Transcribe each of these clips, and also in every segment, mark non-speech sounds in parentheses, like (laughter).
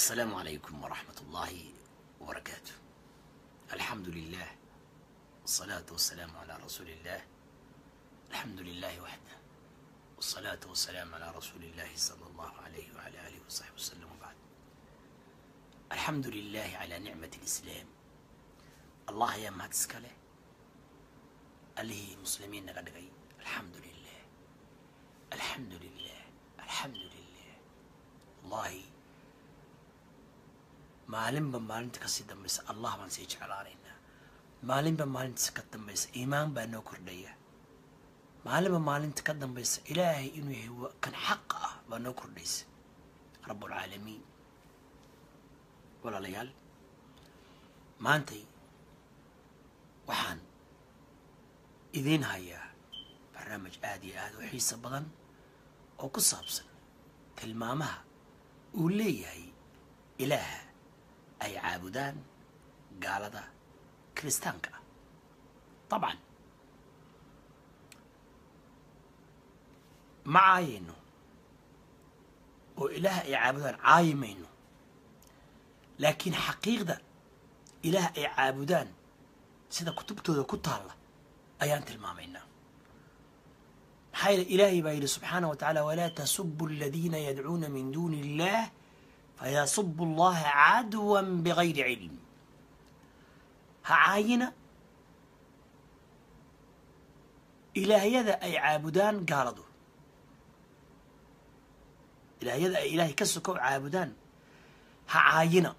السلام عليكم ورحمة الله وبركاته. الحمد لله والصلاة والسلام على رسول الله. الحمد لله وحده. والصلاة والسلام على رسول الله صلى الله عليه وعلى آله وصحبه وسلم وبعد. الحمد لله على نعمة الإسلام. الله يا ما تسكله اللي مسلمين نقدقي الحمد لله الحمد لله الحمد لله والله maalinba maalinta ka sii dambaysa? Allah baan sii jeclaanaynaa maalinba maalinta ka dambaysa? Iimaan baa noo kordhaya. Maalinba maalinta ka dambaysa? Ilaahay inuu yahay kan xaqa ah baa noo kordhaysa. Rabbulcaalamiin walaalayaal maantay waxaan idiin hayaa barnaamij aada iyo aada u xiiso badan oo ku saabsan tilmaamaha uu leeyahay ilaaha ay caabudaan gaalada kiristaanka. Ah dabcan ma caayayno? Oo ilaah ay caabudaan caayi mayno laakiin xaqiiqda ilaah ay caabudaan sida kutubtooda ku taalla ayaan tilmaamaynaa. Maxaa yeele ilaahay baa yidhi subxaana wa tacaala walaa tasubu aladiina yadcuuna min duuni illah fayasubu allaha cadwan bigayri cilm ha caayina ilaahyada ay caabudaan gaaladu ilaahyada ay ilaahay ka sokow caabudaan ha caayina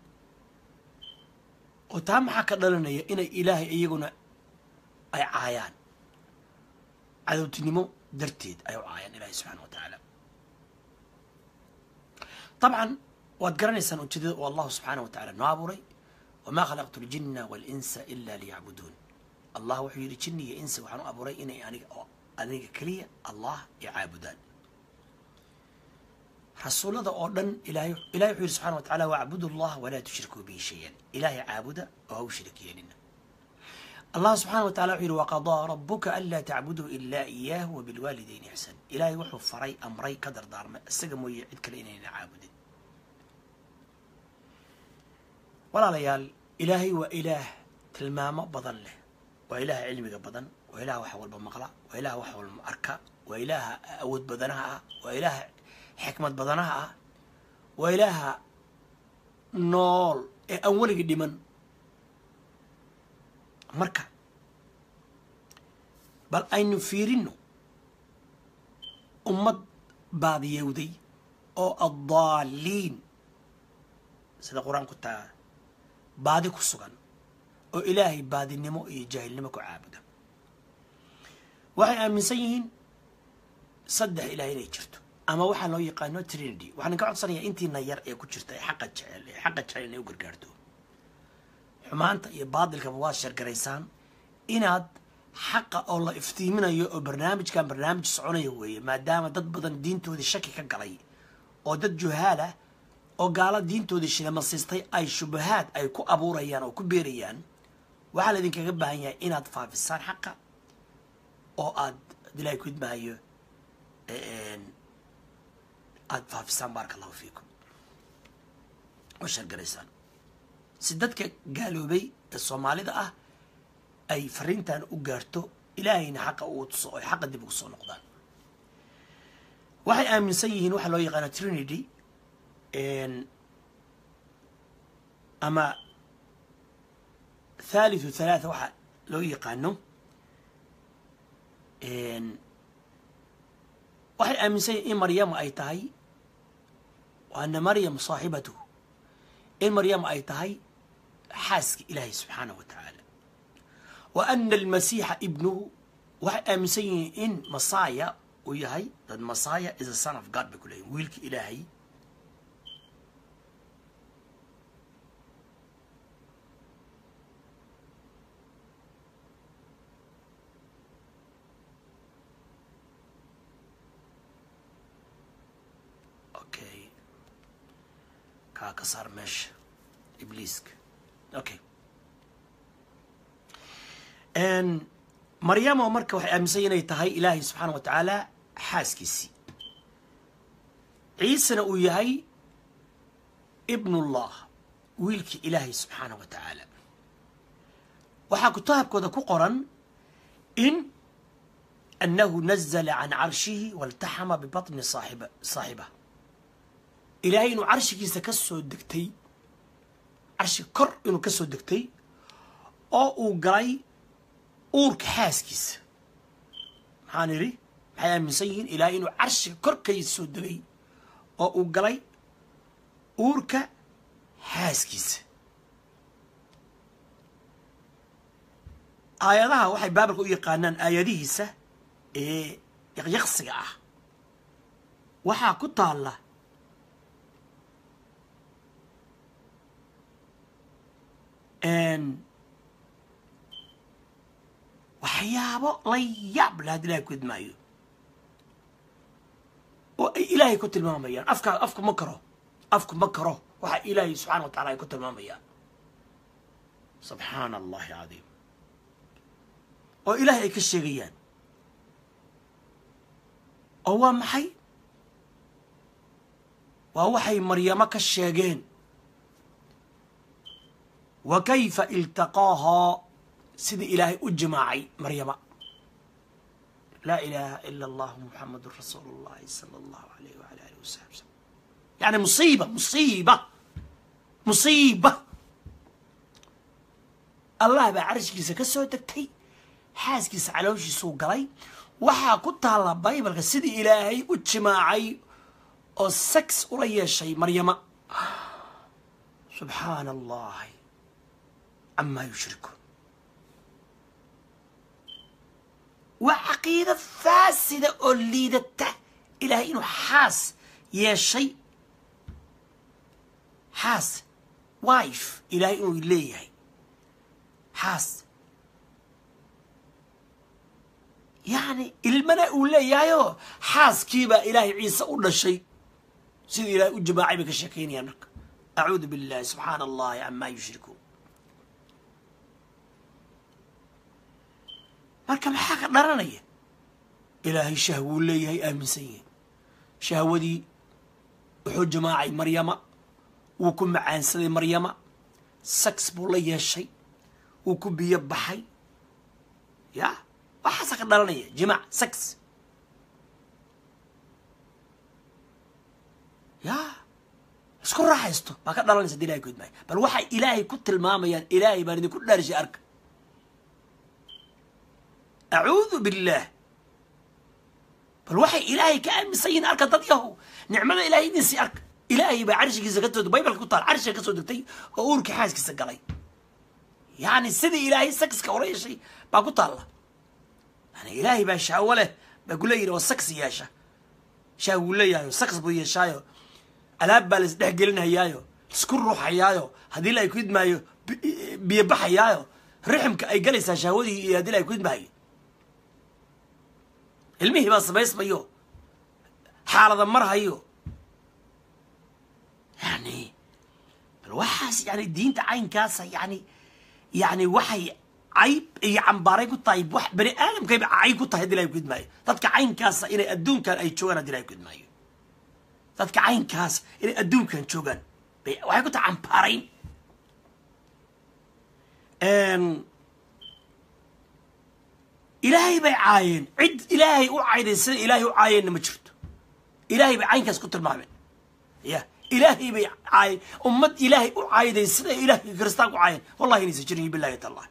oo taa maxaa ka dhalanaya inay ilaahay iyaguna ay caayaan cadowtinimo darteed ay u caayaan ilaahay subxaana wa tacaala طبعا waad garanaysaan ujeedada uu allahu subxaana wa noo abuuray? Wamaa khalaqtu ljina walinsa ila liyacbuduun allah wuxuu yidhi jinni iyo insi waxaan u abuuray inay aniga oo aniga keliya allah i caabudaan rasuullada oo dhan ilahay wuxuu yidhi subxana wa tacala wacbudu allah walaa tushrikuu bihi shayan. Ilaahay caabuda oo ha u shirik yeelina allah subxaana wa tacala wuxuu yidhi waqadaa rabuka anlaa tacbuduu ilaa iyaahu wabilwaalidayni ixsan ilaahay wuxuu faray amray ka dardaarmay isaga mooye cid kale inayna caabudin walaalayaal ilaahay waa ilaah tilmaamo badan leh. Waa ilaaha cilmiga badan waa ilaah wax walba maqla waa ilaah wax walba arka waa ilaaha awood badanaha ah waa ilaaha xikmad badanaha ah waa ilaaha nool ee aan weligii dhiman. Marka bal aynu fiirino ummad baadiyowday oo addaaliin sida qur'aanku taa baadi ku sugan oo ilaahay baadinimo iyo jaahilnimo ku caabuda. Waxay aaminsan yihiin saddex ilaah inay jirto ama waxaa loo yaqaano trinity. Waxaan ka codsanayaa intiina yar ee ku jirta ee xaqa jecel ee xaqa jecel inay u gargaarto. Xumaanta iyo baadilkaba waad sheergaraysaan inaad xaqa oo la iftiiminayo oo barnaamijkan barnaamij soconaya weeye maadaama dad badan diintoodii shaki ka galay oo dad juhaalah oo gaala diintoodii shilmasiistay ay shubahaad ay ku abuurayaan oo ku beerayaan waxaa laydinkaga baahan yahay inaad faafisaan xaqa oo aad dilaahi ku idmaayo aada faafisaan baaraka allahu fiikum. Oo sheergaraysaan si dadka gaaloobay ee soomaalida ah ay fariintan u gaarto ilaahayna xaqa uu tuso oo ay xaqa dib ugu soo noqdaan. Waxay aaminsan yihiin waxaa loo yaqaano trinity ama thalithu thalaatha waxaa loo yaqaano waxay aaminsan yihiin in maryama ay tahay ana maryam saaxibatuhu in maryama ay tahay xaaska ilaahay subxaanahu wa tacaala. Wa ana almasiixa ibnuhu waxay aaminsan yihiin in masaya uu yahay dad masaya is a son of god bay ku leeyihiin wiilka ilaahay okay kaa ka saar meesha ibliiska okay maryamo marka waxay aaminsan inay tahay ilaahay subxaana wa tacaala xaaskiisii ciisena uu yahay ibnullah wiilkii ilaahay subxaanah wa tacaala. Waxaa kitaabkooda ku qoran in annahu nazala can carshihi waltaxama bibatni saaxiba ilaahay inuu carshigiisa ka soo degtay carshi kor inuu ka soo degtay oo uu galay uurka xaaskiisa. Maxaan idhi maxay aaminsan yihiin ilaahay inuu carshiga korkay soo degay oo uu galay uurka xaaskiisa. Aayadaha waxay baabalka u yaqaanaan aayadihiisa ee yaqyaqsiga ah. Waxaa ku taalla waxyaabo la yaab la haddi ilahay ku idmaayo. Oo ay ilaahay ku tilmaamayaan. Afka afku ma karo. Afku ma karo. Waxa ilaahay subxana wa tacala ay ku tilmaamayaan. Subxaana allahi cadiim oo ilaahay ay ka sheegayaan. Oo waa maxay? Waa waxay maryamo ka sheegeen wa kayfa iltaqaahaa sidii ilaahay u jimaacay maryama laa ilaaha ila allahu muxamedun rasuulu llahi sala allahu alayh wala alih wasaxbi wslam yani musiiba musiiba musiiba allah baa carashkiisa ka soo degtay xaaskiisa calooshiisuu galay waxaa ku taalla baybalka sidii ilaahay u jimaacay oo sex ula yeeshay maryama subxaana allahi camaa yushrikuun waa caqiido faasida oo liidata ilaahay inuu xaas yeeshay xaas wife ilaahay inuu leeyahay xaas yacni ilmana uu leeyahayoo xaaskiibaa ilaahay ciise u dhashay sidii ilaahay u jimaacay bay ka sheekaynayaan marka acuudu billahi subxaana allahi camaa yushrikuun marka maxaa ka dharanaya? Ilaahay shahwuu leeyahay aaminsan yihiin shahwadii wuxuu jimaacay maryama wuu ku macaansaday maryama sax buu la yeeshay wuu ku biyo baxay. Ya waxaasa ka dhalanaya jimaac sax. Ya isku raaxaysto baa ka dhalanaysa haddii ilahay ku idmaayo bal waxay ilaahay ku tilmaamayaan ilaahay baan idinku dhaarishay arka acuudu billaah bal waxay ilaahay ka aaminsan yihiin arka dad yahow. Nicmada ilahay idinsi arka. Ilaahay baa carshigiisa ka soo baybalka ku taal carshiga ka soo degtay oo uurkii xaaskiisa galay. Yacni sidii ilaahay sakska ula yeeshay baa ku taalla yani ilaahay baa shahwo leh baa ku leeyihi oo saks yeesha. Shahwuu leeyahayo saks buu yeeshaayo. Alaab baa lais dhex gelinhayaayo isku ruuxayaayo haddii la ay ku idmaayo biyo baxayaayo. Riximka ay galaysaa shahwadii iyo haddii la ay ilmihii baa samaysmayo xaalada marhayo yani bal waxaas yani diinta caynkaasa yani yani waxay cayb iyo cambaaray ku tahay wax bani aadamkayba cayb ku tahay haddii ilahay ku idmaayo dadka caynkaasa inay adduunkan ay joogaan haddii ilahay ku idmaayo dadka caynkaas inay adduunkan joogaan waxay ku tahay cambaarayn ilaahay bay caayeen. Cid ilaahay u cayday sida ilaahay u caayeenna ma jirto. Ilaahay bay caynkaas ku tilmaameen. Ya ilaahay bay caayeen ummad ilaahay u cayday sida ilaahay kiristaanku caayeen. Wallahi inaysan jirin billahi tallah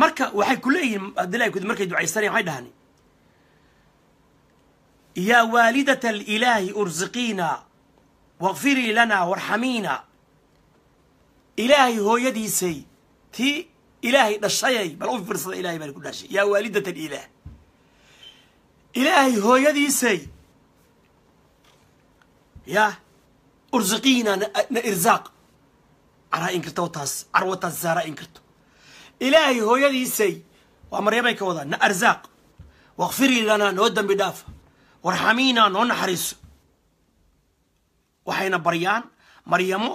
marka waxay ku leeyihiin abdillahi kud markay ducaysanayaan waxay dhahaan yaa waalidata alilaahi ursiqiina wakfirii lana warxamiina. Ilaahay hooyadiisay tii ilaahay dhashayay bal u fiirsada ilahay baan ku dhashay. Yaa waalidat alilaah ilaahay hooyadiisay ya ursiqiina na irzaaq caraa in karta wataas carwataas saara in karto. Ilaahay hooyadiisay waa maryamay ka wadaa na arzaaq wakfirii lanaa noo dambi dhaafa warxamiina noo naxariiso. Waxayna baryaan maryamo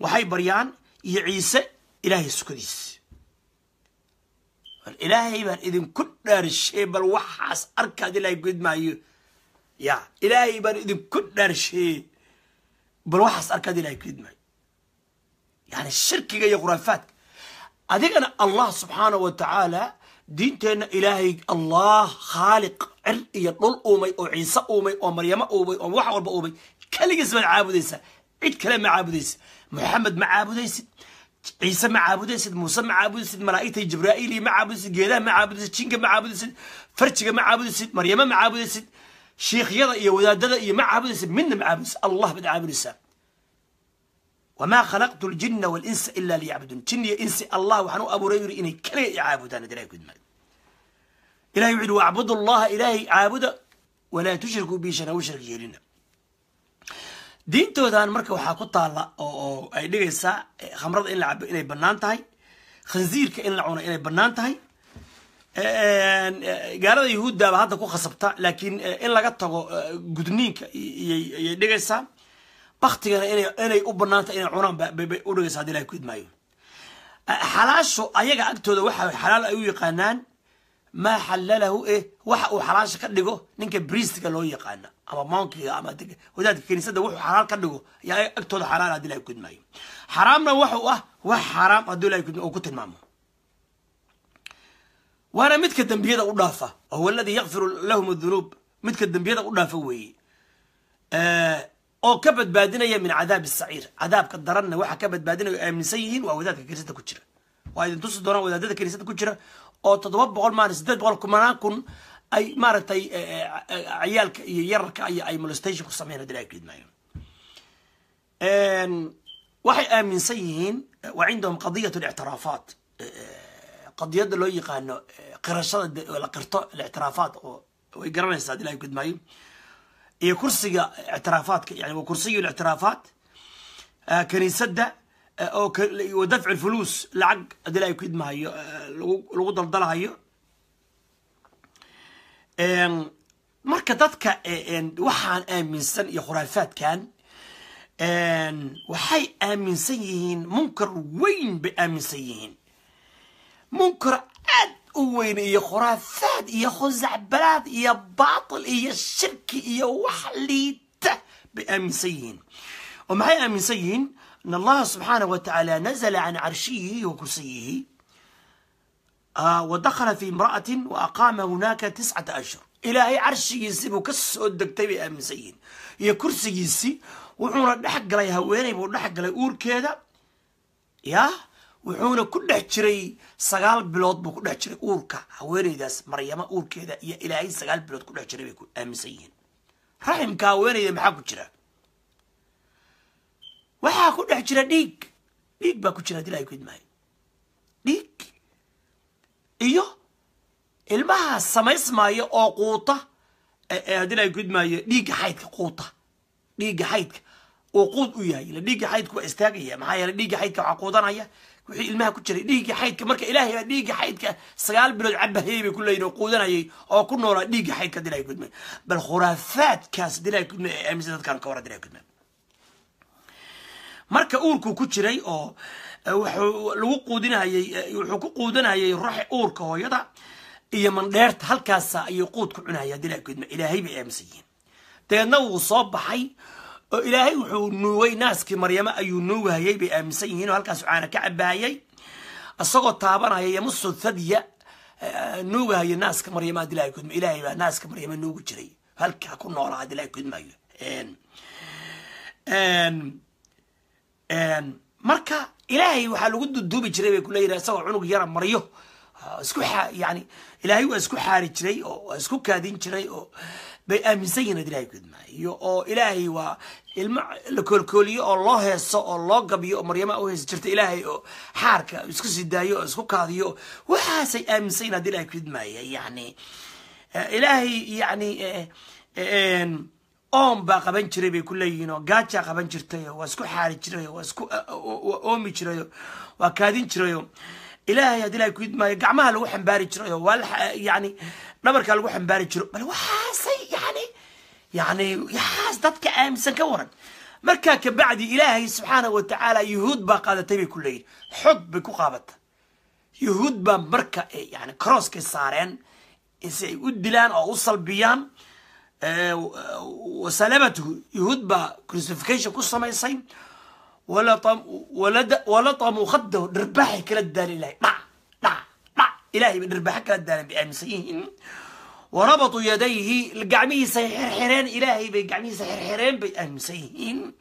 waxay baryaan iyo ciise ilaahay sukadiis bal ilaahay baan idinku dhaarshee bal waxaas arkaad ilaahay gudmaayo ya ilaahay baan idinku dhaarshee bal waxaas arkaad ilahay ku idmaayo. Yani shirkiga iyo khuraafaadka. Adigana allah subxaanahu wa tacaala diinteenna ilaahay allah khaaliq cir iyo dhul uumay oo ciise uumay oo maryamo uumay oo wax walba uumay. Keligiis baad caabudaysaa cid kale ma caabudaysid moxamed ma caabudaysid ciise ma caabudaysid muuse ma caabudaysid malaa'igta jibraa'iili ma caabudaysid geedaha ma caabudaysid jinka ma caabudaysid farjiga ma caabudaysid maryamo ma caabudaysid shiikhyada iyo wadaadada iyo ma caabudaysid midna ma caabudaysid allah baad caabudaysaa wamaa khalaqtu ljina walinsa ila liyacbuduun jin iyo insi allah waxaan u abuuray yuri inay kaliya i caabudaan ad ilahay ku idmaayo ilahay wuxu yidhi wacbudu allaha ilaahay caabuda walaa tushrikuu bi shan haw shirk yeelina diintoodan marka waxaa ku taalla oo ay dhigaysaa khamrada in la cabo inay bannaan tahay khansiirka in la cuno inay bannaan tahay. Gaalada yahuuddaaba hadda ku khasabta laakiin in laga tago gudniinka iyay dhigaysaa baktigana inay u banaanta inay cunaan bay u dhigaysa haddi ilahay ku idmaayo. Xalaashu ayaga agtooda waxa xalaal ay u yaqaanaan maa xalalahu eh waxa uu xalaasha ka dhigo ninka bristiga loo yaqaana ama monkiga ama wadaadka kaniisada wuxuu xalaal ka dhigo ayaa agtooda xalaal haddi ilahay ku idmaayo xaraamna waxu ah wax xaraam haddii ilahay uu ku tilmaamo. Waana midka dembiyada u dhaafa wahuwa aladii yakfiru lahum dunuub midka dembiyada u dhaafa weeye oo ka badbaadinaya min cadaabi saciir cadaabka daranna waxa ka badbaadinaya aaminsan yihiin waa wadaadka kaniisada ku jira. Waa idin tusi doonaan wadaadada kaniisada ku jira oo toddoba boqol maalin sideed boqol kumanaan kun ay maaragtay ciyaalka iyo yararka ay molestation ku sameyn haddii ilahay ku idmaayo waxay aaminsan yihiin wa cindahum qadiyat lictiraafaat qadiyada loo yaqaano qirashada la qirto lictiraafaat oo way garanaysaa haddii ilahay ku idmaayo iyo kursiga ictiraafaadka yani waa kursiga ictiraafaat kaniisadda oo dafci lfuluus lacag haddii ilahay ku idmahayo lagu daldalahayo. Marka dadka waxaan aaminsan iyo khuraafaadkan waxay aaminsan yihiin munkar weyn bay aaminsan yihiin. Munkar aad u weyn iyo khuraafaad iyo khusacbalaad iyo baatil iyo shirki iyo wax liita bay aaminsan yihiin. Oo maxay aaminsan yihiin tacaala nazla can carshiyihi wa kursiyihi wa dakhala fi imra'atin wa aqaama hunaaka tiscata ashhur ilaahay carshigiisii buu ka soo degtay bay aaminsan yihiin iyo kursigiisii wuxuuna dhex galay haweeney buu dhex galay uurkeeda yah wuxuuna ku dhex jiray sagaal bilood buu ku dhex jiray uurka haweeneydaas maryamo uurkeeda iyo ilaahay sagaal bilood ku dhex jiray bay aaminsan yihiin raximka haweeneyda maxaa ku jira waxaa ku dhex jira dhiig. Dhiig baa ku jira haddii ku idmaayo. Dhiig iyo ilmaha samaysmaayo oo quuta haddii ilahay ku idmaayo dhiigga xaydka quuta. Dhiigga xaydka oo quud u yahay. Ila dhiigga xaydka waa istaagaya. Maxaa yeeley dhiigga xaydka waxaa quudanaya. Wixii ilmaha ku jiray dhiigga xaydka. Marka ilaahay baa dhiigga xaydka sagaal bilood cabahayey bay ku leeyihiin oo quudanayay oo ku noolaa dhiigga xaydka haddii ku idmaayo. Bal khuraafaadkaas haddii ilahay ku idmaayo aaminsan dadkan ka war haddii ku idmaayo marka uurku ku jiray oo wuxuu lagu quudinayay wuxuu ku quudanayay ruuxa uurka hooyada iyo mandheerta halkaasa ayuu quud ku cunaya idmaayo ilaahay bay aaminsan yihiin dabeedna wuu soo baxay oo ilaahay wuxuu nuugay naaskii maryamo ayuu nuugahayay bay aaminsan yihiin oo halkaas caana ka cabahayay isagoo taabanaya yamusu thadya nuugahaya naaska ku idmaayo ilaahay baa naaska maryamo nuugi jiray. Halkaa ku noolaa idmaayo marka ilaahay waxaa lagu duduubi jiray bay kuleeyihin isagoo cunug yara maryo isku yani ilaahay waa isku xaari jiray oo waa isku kaadin jiray oo bay aaminsan yihiin ad ilahay ku idmaayo. Oo ilaahay waa ilmo la koolkooliyo oo loo heeso oo loo gabiyo oo maryama u heesi jirta ilaahay oo xaarka isku sii daayo oo isku kaadiyo. Waxaasay aaminsan yihiin ad ilahay ku idmaaya yani ilaahay yani oom baa qaban jiray bay ku leeyihiin oo gaajaa qaban jirtay waa isku xaari jiray waa isku oomi jirayo waa kaadin jirayo ilaahay haddii ilahay ku idmaayo gacmaha lagu xambaari jirayo waa yani dhabarkaa lagu xambaari jiro bal waxaasay yani yani yaxaas dadka aaminsan ka waran. Markaa kabacdi ilaahay subxaanahu wa tacaala yuhuud baa qaadatay bay ku leeyihiin xog bay ku qaabata yuhuud baa marka yani crosskay saareen si ay u dilaan oo u salbiyaan آه، وسلامته. يهود با كروسيفيكيشن ما سمايسين ولا طم ولا ولا طم وخده دربحي كلا الدليل ما ما ما إلهي دربحي كلا الدليل بامسيين إيه؟ وربطوا يديه القعمي سحر حرين الهي بقعمي سحر حرين بامسيين إيه؟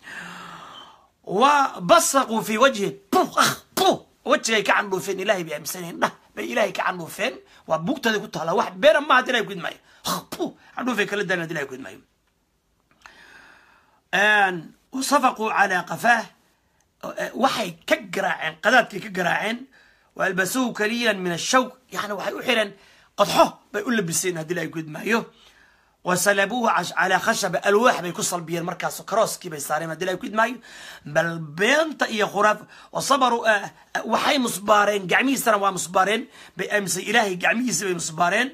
وبصقوا في وجهه. بو أخ بو وجهه كعنده فين؟ إلهي بامسيين إيه؟ نعم. Bay ilahay ka candhuufeen waa buugtooda ku taala wax beera maaha haddii ilahay kudmaayo puh candhuufay kala daalan haddii ilahay kudmaayo wasafaquu calaa qafaah waxay ka garaaceen qadaadkay ka garaaceen waalbasuhu kaliilan min ashawk yani waxay u xireen qodxo bay u labiseen haddii ilahay gudmaayo wasalabuuhu calaa khashaba alwaax bay ku salbiyeen markaas karooskii bay saareen haddii ilahay gudmaayo bal beenta iyo khuraaf wasabaruu waxay musbaareen gacmihiisana waa musbaareen bay aaminsan ilaahay gacmihiisa bay musbaareen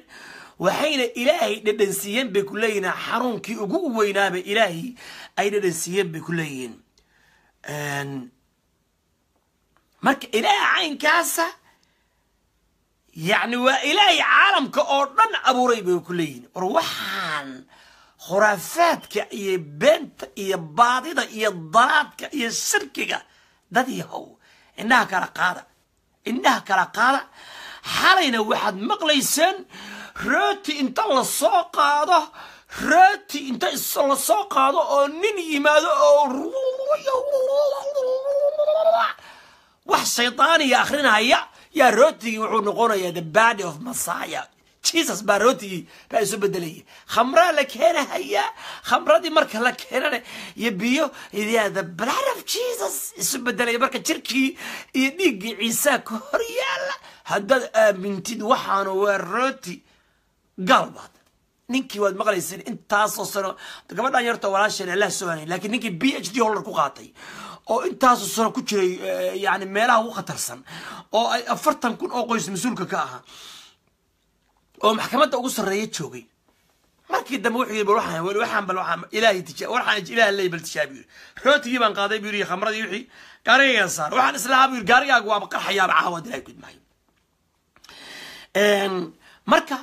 waxayna ilaahay dhadhansiiyeen bay ku leeyihiin xanuunkii ugu weynaaba ilaahay ay dhadhansiiyeen bay ku leeyihiin marka ilaaha caynkaasa yacni waa ilaahay caalamka oo dhan abuuray bay ku leeyihiin war waxaan khuraafaadka iyo beenta iyo baadida iyo dalaadka iyo shirkiga dad yahow indhaha kala qaada indhaha kala qaada xalayna waxaad maqlayseen rooti inta la soo qaado rooti inta la soo qaado oo nin yaa rootigii wuxuu noqonayaa the body of messiah. Jesus baa rootigii baa isu bedelaya khamraa la keenahayaa khamradii marka la keenana iyo biyo the blood of jesus isu bedelaya marka jirkii iyo dhiiggii ciisaa ka hor yaalla haddaad aamintid waxaanu waa rooti gaalbaad ninkii waad maqlayseen intaasoo sano. Gabadhan yarta walaasheen allah soganay laakiin ninkii b h d hollar ku qaatay oo intaasoo sano ku jiray yani meelaha ugu khatarsan oo ay afartan kun oo qoys mas'uulka ka ahaa oo maxkamadda ugu sarreeya joogay. Markii dambe yidhi rootigii baan qaaday buu yidhi khamradii wixii gaarigaygaan saar waxaan islahaa buu yidhi gaarigaagu waaba qarxayaaba caawa ilahay kudmaayo marka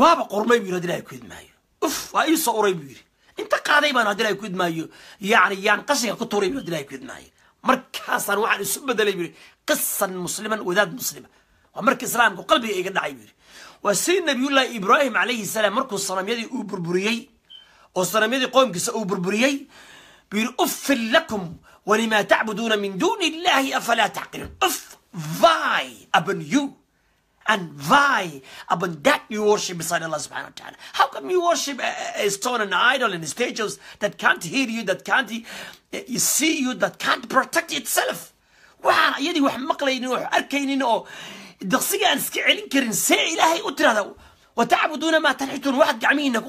waaba qormay buu yidhi haddii ilahay kudmaayo uf waa ii soo uray buu yidhi انت قاضي بانو هدلاي كويد مايو يعني, يعني يان قشنك كتوري بانو هدلاي كويد مايو مركاسا وعلي سبب دلاي بيري قصا مسلما وذات مسلمة. ومرك اسلام قلبي ايقا دعي بيري وسيد نبي الله إبراهيم عليه السلام مركو الصنم يدي أو بربريي. والصنم يدي قوم كسا أو بربريي. بير أف لكم ولما تعبدون من دون الله أفلا تعقلون. أف فاي أبن يو. And vie upon that you worship beside Allah subhanahu wa ta'ala. How come you worship a, a stone and idol and statues that can't hear you, that can't uh, see you, that can't protect itself? waxaan iyadii wax maqlaynin arkaynin oo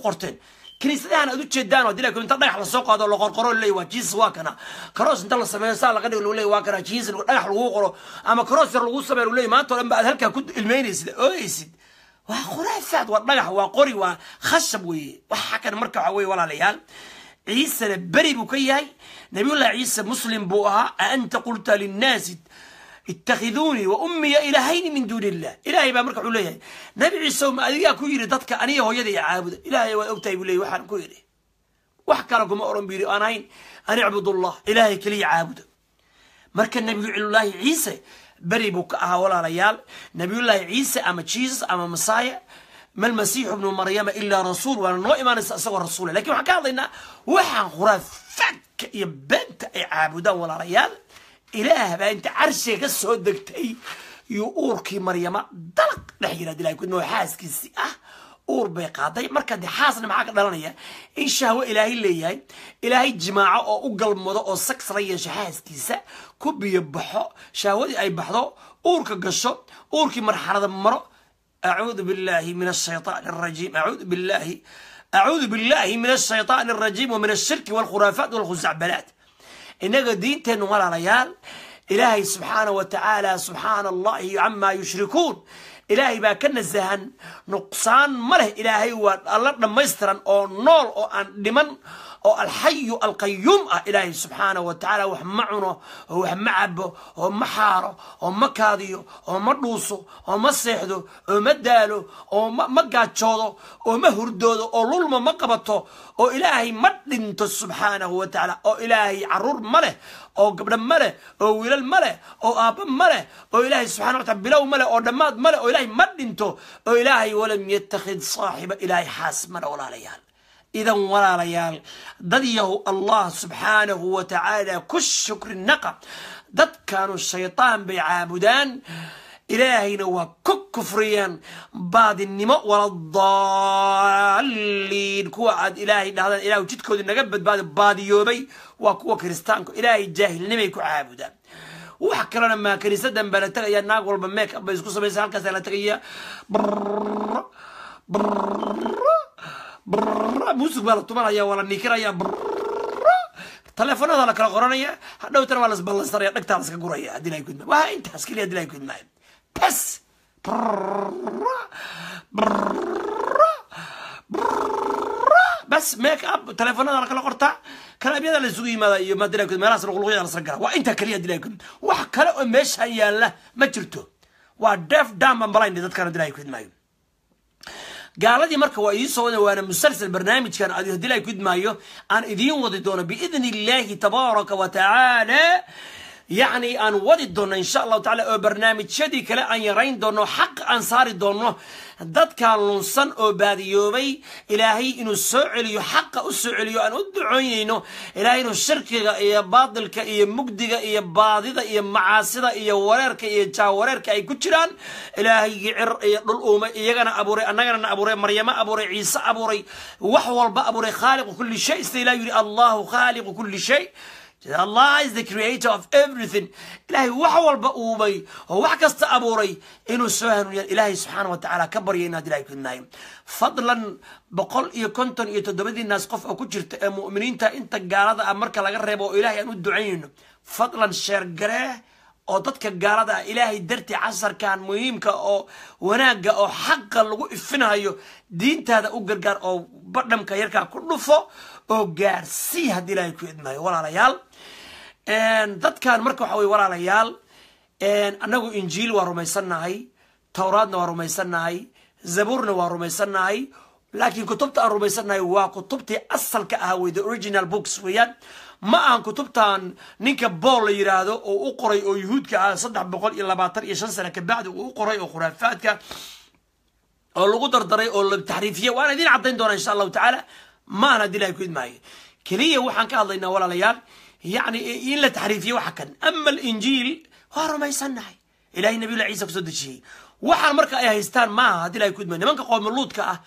qorteen kiniisadahan aad u jeedaan oo dilaa inta dhagax la soo qaado la qorqoro leey waa jesus waa kana. Karoos inta la sameeyo saa laga dhigo leey waa kana. Jesus dhagax lagu qoro. Ama karoos yar lagu sameeyo leey maanta oo dhan ba aad halkaa ku ilmeynaysid ooyeysid waa khuraafaad waa dhagax waa qori waa khashab weeye. Waxa kan marka waxa weeye walaalayaal. Ciisena beri buu ka yahay. Nabiyullahi ciise muslim buu ahaa. A anta qulta linnaasi itakhiduunii wa ummiya ilaahayni min duuni illah ilaahay baa marka wuxuu leeyahay nabi ciise ma adigaa ku yidhi dadka aniga hooyadii caabuda? Ilaahay waa ogtahay buu leeyahy waxaan ku yidhi wax kale kuma oran buu yidhi aan ahayn an icbudullah ilaahay keliya caabuda marka nabiyullaahi ciise beri buu ka ahaa walaalayaal. Nabiyullaahi ciise ama jesus ama masaaya ma almasiixu bnu maryama ilaa rasuul waana noo imaanaysa isagoo rasuula laakiin waxaan ka hadlaynaa waxaan khuraafaadka iyo beenta ay caabudaan ilaah baa inta carshiga ka soo degtay yuu uurkii maryama dalaq dhex yirahd ilahay kudmo xaaskiisi ah. Uur bay qaaday. Marka dee xaasna maxaa ka dhalanaya? In shahwo ilaahay leeyahay. Ilaahay jimaaco oo u galmado oo sags la yeesho xaaskiisa ku biyo baxo. Shahwadii ay baxdo uurka gasho uurkii marxalada maro. Acuudu billahi min ashaytaani arajiim acuudu billahi acuudu billahi min ashaytaani alrajiim wa min ashirki walkhuraafaat walkhusacbalaat innaga diinteennu walaalayaal ilaahay subxaana wa tacaala subxaana allahi camaa yushrikuun. Ilaahay baa ka nasahan nuqsaan ma leh ilaahay waa alla dhammaystiran oo nool oo aan dhiman oo alxayu alqayuum ah ilaahay subxaanahu wa tacaala wax ma cuno oo wax ma cabo oo ma xaaro oo ma kaadiyo oo ma dhuuso oo ma seexdo oo ma daalo oo ma gaajoodo oo ma hurdoodo oo lulma ma qabato oo ilaahay ma dhinto subxaanahu wa tacaala oo ilaahay carruur ma leh oo gabdho ma leh oo wiilal ma leh oo aabba ma leh oo ilaahay subxana wa taala bilow ma leh oo dhammaad ma leh oo ilaahay ma dhinto oo ilaahay walam yattakhid saaxiba ilaahay xaas male walaalayaal idan walaalayaal. Dad yahu allah subxaanahu wa tacaala ku shukri naqa. Dadkanu shaytaan bay caabudaan. Ilaahayna waa ku kufriyaan. Baadinimo waladaliin kuwa aad ilaahay dhahdaan ilahu jidkoodii naga badbaado baadiyoobay waa kuwa kiristaanku ilaahay jaahilnimay ku caabudaan. Wax kalena maa kaniisadan baa la tegaya naag walba meek isku samaysa halkaasaa la tegaya muusig baa la tumanaya waa la niikiraya taleefonada la kala qoranaya hadhowtana waa lasballansanaya dhagtaa laska guraya haddii kudmaayo waa intaas keliya haddii ilahay kudmaayo bas bas make up taleefonada la kala qortaa kalaabyada la isugu yimaada iyo maadila meelahaas luqluqyada lasla gara waa intaa keliya ilahay kudmaayo wax kale oo meeshaan yaalla ma jirto. Waa def dam and blind dadkan haddii ilahay kudmaayo gaaladii marka waa idiin wada waana musalsal barnaamijkan. Haddii ilahay kudmaayo aan idiin wadi doono biidni illaahi tabaaraka wa tacaala. Yacni aan wadi doono insha allahu tacala oo barnaamijyadii kale aan yarayn doono xaq aan saari doono dadkan lunsan oo baadiyoobay ilaahay inuu soo celiyo xaqa u soo celiyo aan u ducoynayno ilaahay inuu shirkiga iyo baadilka iyo mugdiga iyo baadida iyo macaasida iyo wareerka iyo jaawareerka ay ku jiraan. Ilaahay cir iyo dhul uumay iyagana abuuray annagana na abuuray maryamo abuuray ciise abuuray wax walba abuuray. Khaaliqu kulli shay sida ilah yidhi allahu khaaliqu kulli shay allah is the creator of everything. Ilaahay wax walba uumay oo wax kasta abuuray inuu soo hanuuniya ilaahay subxaana wa tacaala ka barya inaad ilahay kudnaayo fadlan boqol iyo konton iyo toddobadii naas qof oo ku jirta ee mu'miniinta inta gaalada ah marka laga reebo oo ilaahay aan u ducaynayno fadlan sheergaree oo dadka gaalada ah. Ilaahay dartii casarkan muhiimka oo wanaagga oo xaqa lagu ifinayo diintaada u gargaar oo badhamka yarkaa ku dhufo oo gaarsii haddii ilaahay ku idmaayo walaalayaal dadkan marka waxa weye walaalayaal. Annagu injiil waa rumaysannahay towraadna waa rumaysannahay zabuurna waa rumaysannahay laakiin kutubta aan rumaysannahay waa kutubtii asalka ah wey the original books weeyaan. Ma ahan kutubtan ninka bool la yidhaahdo oo u qoray oo yuhuudka ah saddex boqol iyo labaatan iyo shan sane kabacdi uu u qoray oo khuraafaadka oo lagu dardaray oo la taxriifiyey. Waana idiin caddayn doonaa insha allahu tacaala ma ahan haddii ilahay keliya waxaan ka hadlaynaa walaalayaal yacni in la taxriifiye waxa kan. Ama alinjiil waa rumaysannahay. Ilahay nabiyullah ciisa ku soo dejiyey. Waxaan marka ay haystaan maaha haddii ilahay ku idmaayo nimanka qoomuluudka ah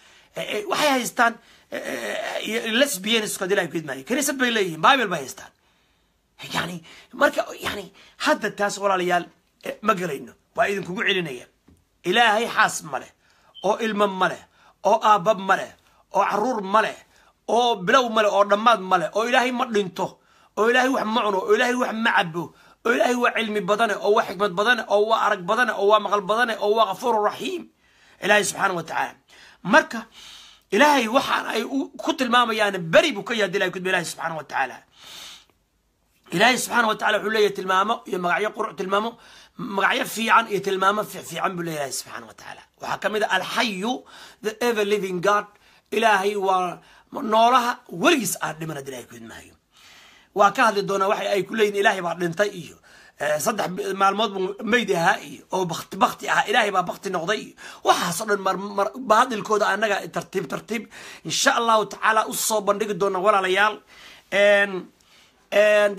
waxay haystaan lesbianisku haddii ilahay ku idmaayo bay leeyihiin bible bay haystaan. Yani marka yani hadda taas walaalayaal ma gelayno. Waa idinkugu celinaya. Ilaahay xaas ma leh oo ilmo ma leh oo aabba ma leh oo carruur ma leh oo bilow ma leh oo dhammaad ma leh oo ilaahay ma dhinto oo ilaahay wax ma cuno oo ilaahay wax ma cabo oo ilaahay waa cilmi badane oo waa xikmad badane oo waa arag badane oo waa maqal badane oo waa kafuur raxiim. Ilaahay subxaana wa tacaala. Marka ilaahay waxaan ay ku tilmaamayaan beri buu ka yahay ilahay kudba ilahay subxaana wa tacaala. Ilaahay subxaana wa tacala wuxuu leeyahay tilmaamo iyo magacyo qurux tilmaamo magacyo fiican iyo tilmaamo fiican buu leeyahay subxaana wa tacaala. Waxaa ka mid a alxayu the ever living god ilaahay waa noolaha weligiis aan dhiman had ilahay ku idmaayo waa ka hadli doonaa waxa ay ku leeyihiin ilaahay baa dhintay iyo saddex maalmood buu meyd ahaa iyo oo bakti bakti ahaa. Ilaahay baa bakti noqday iyo waxaasoo dhan marmar baadilkooda annaga tartiib tartiib. Insha allahu tacaala u soo bandhigi doona walaalayaal.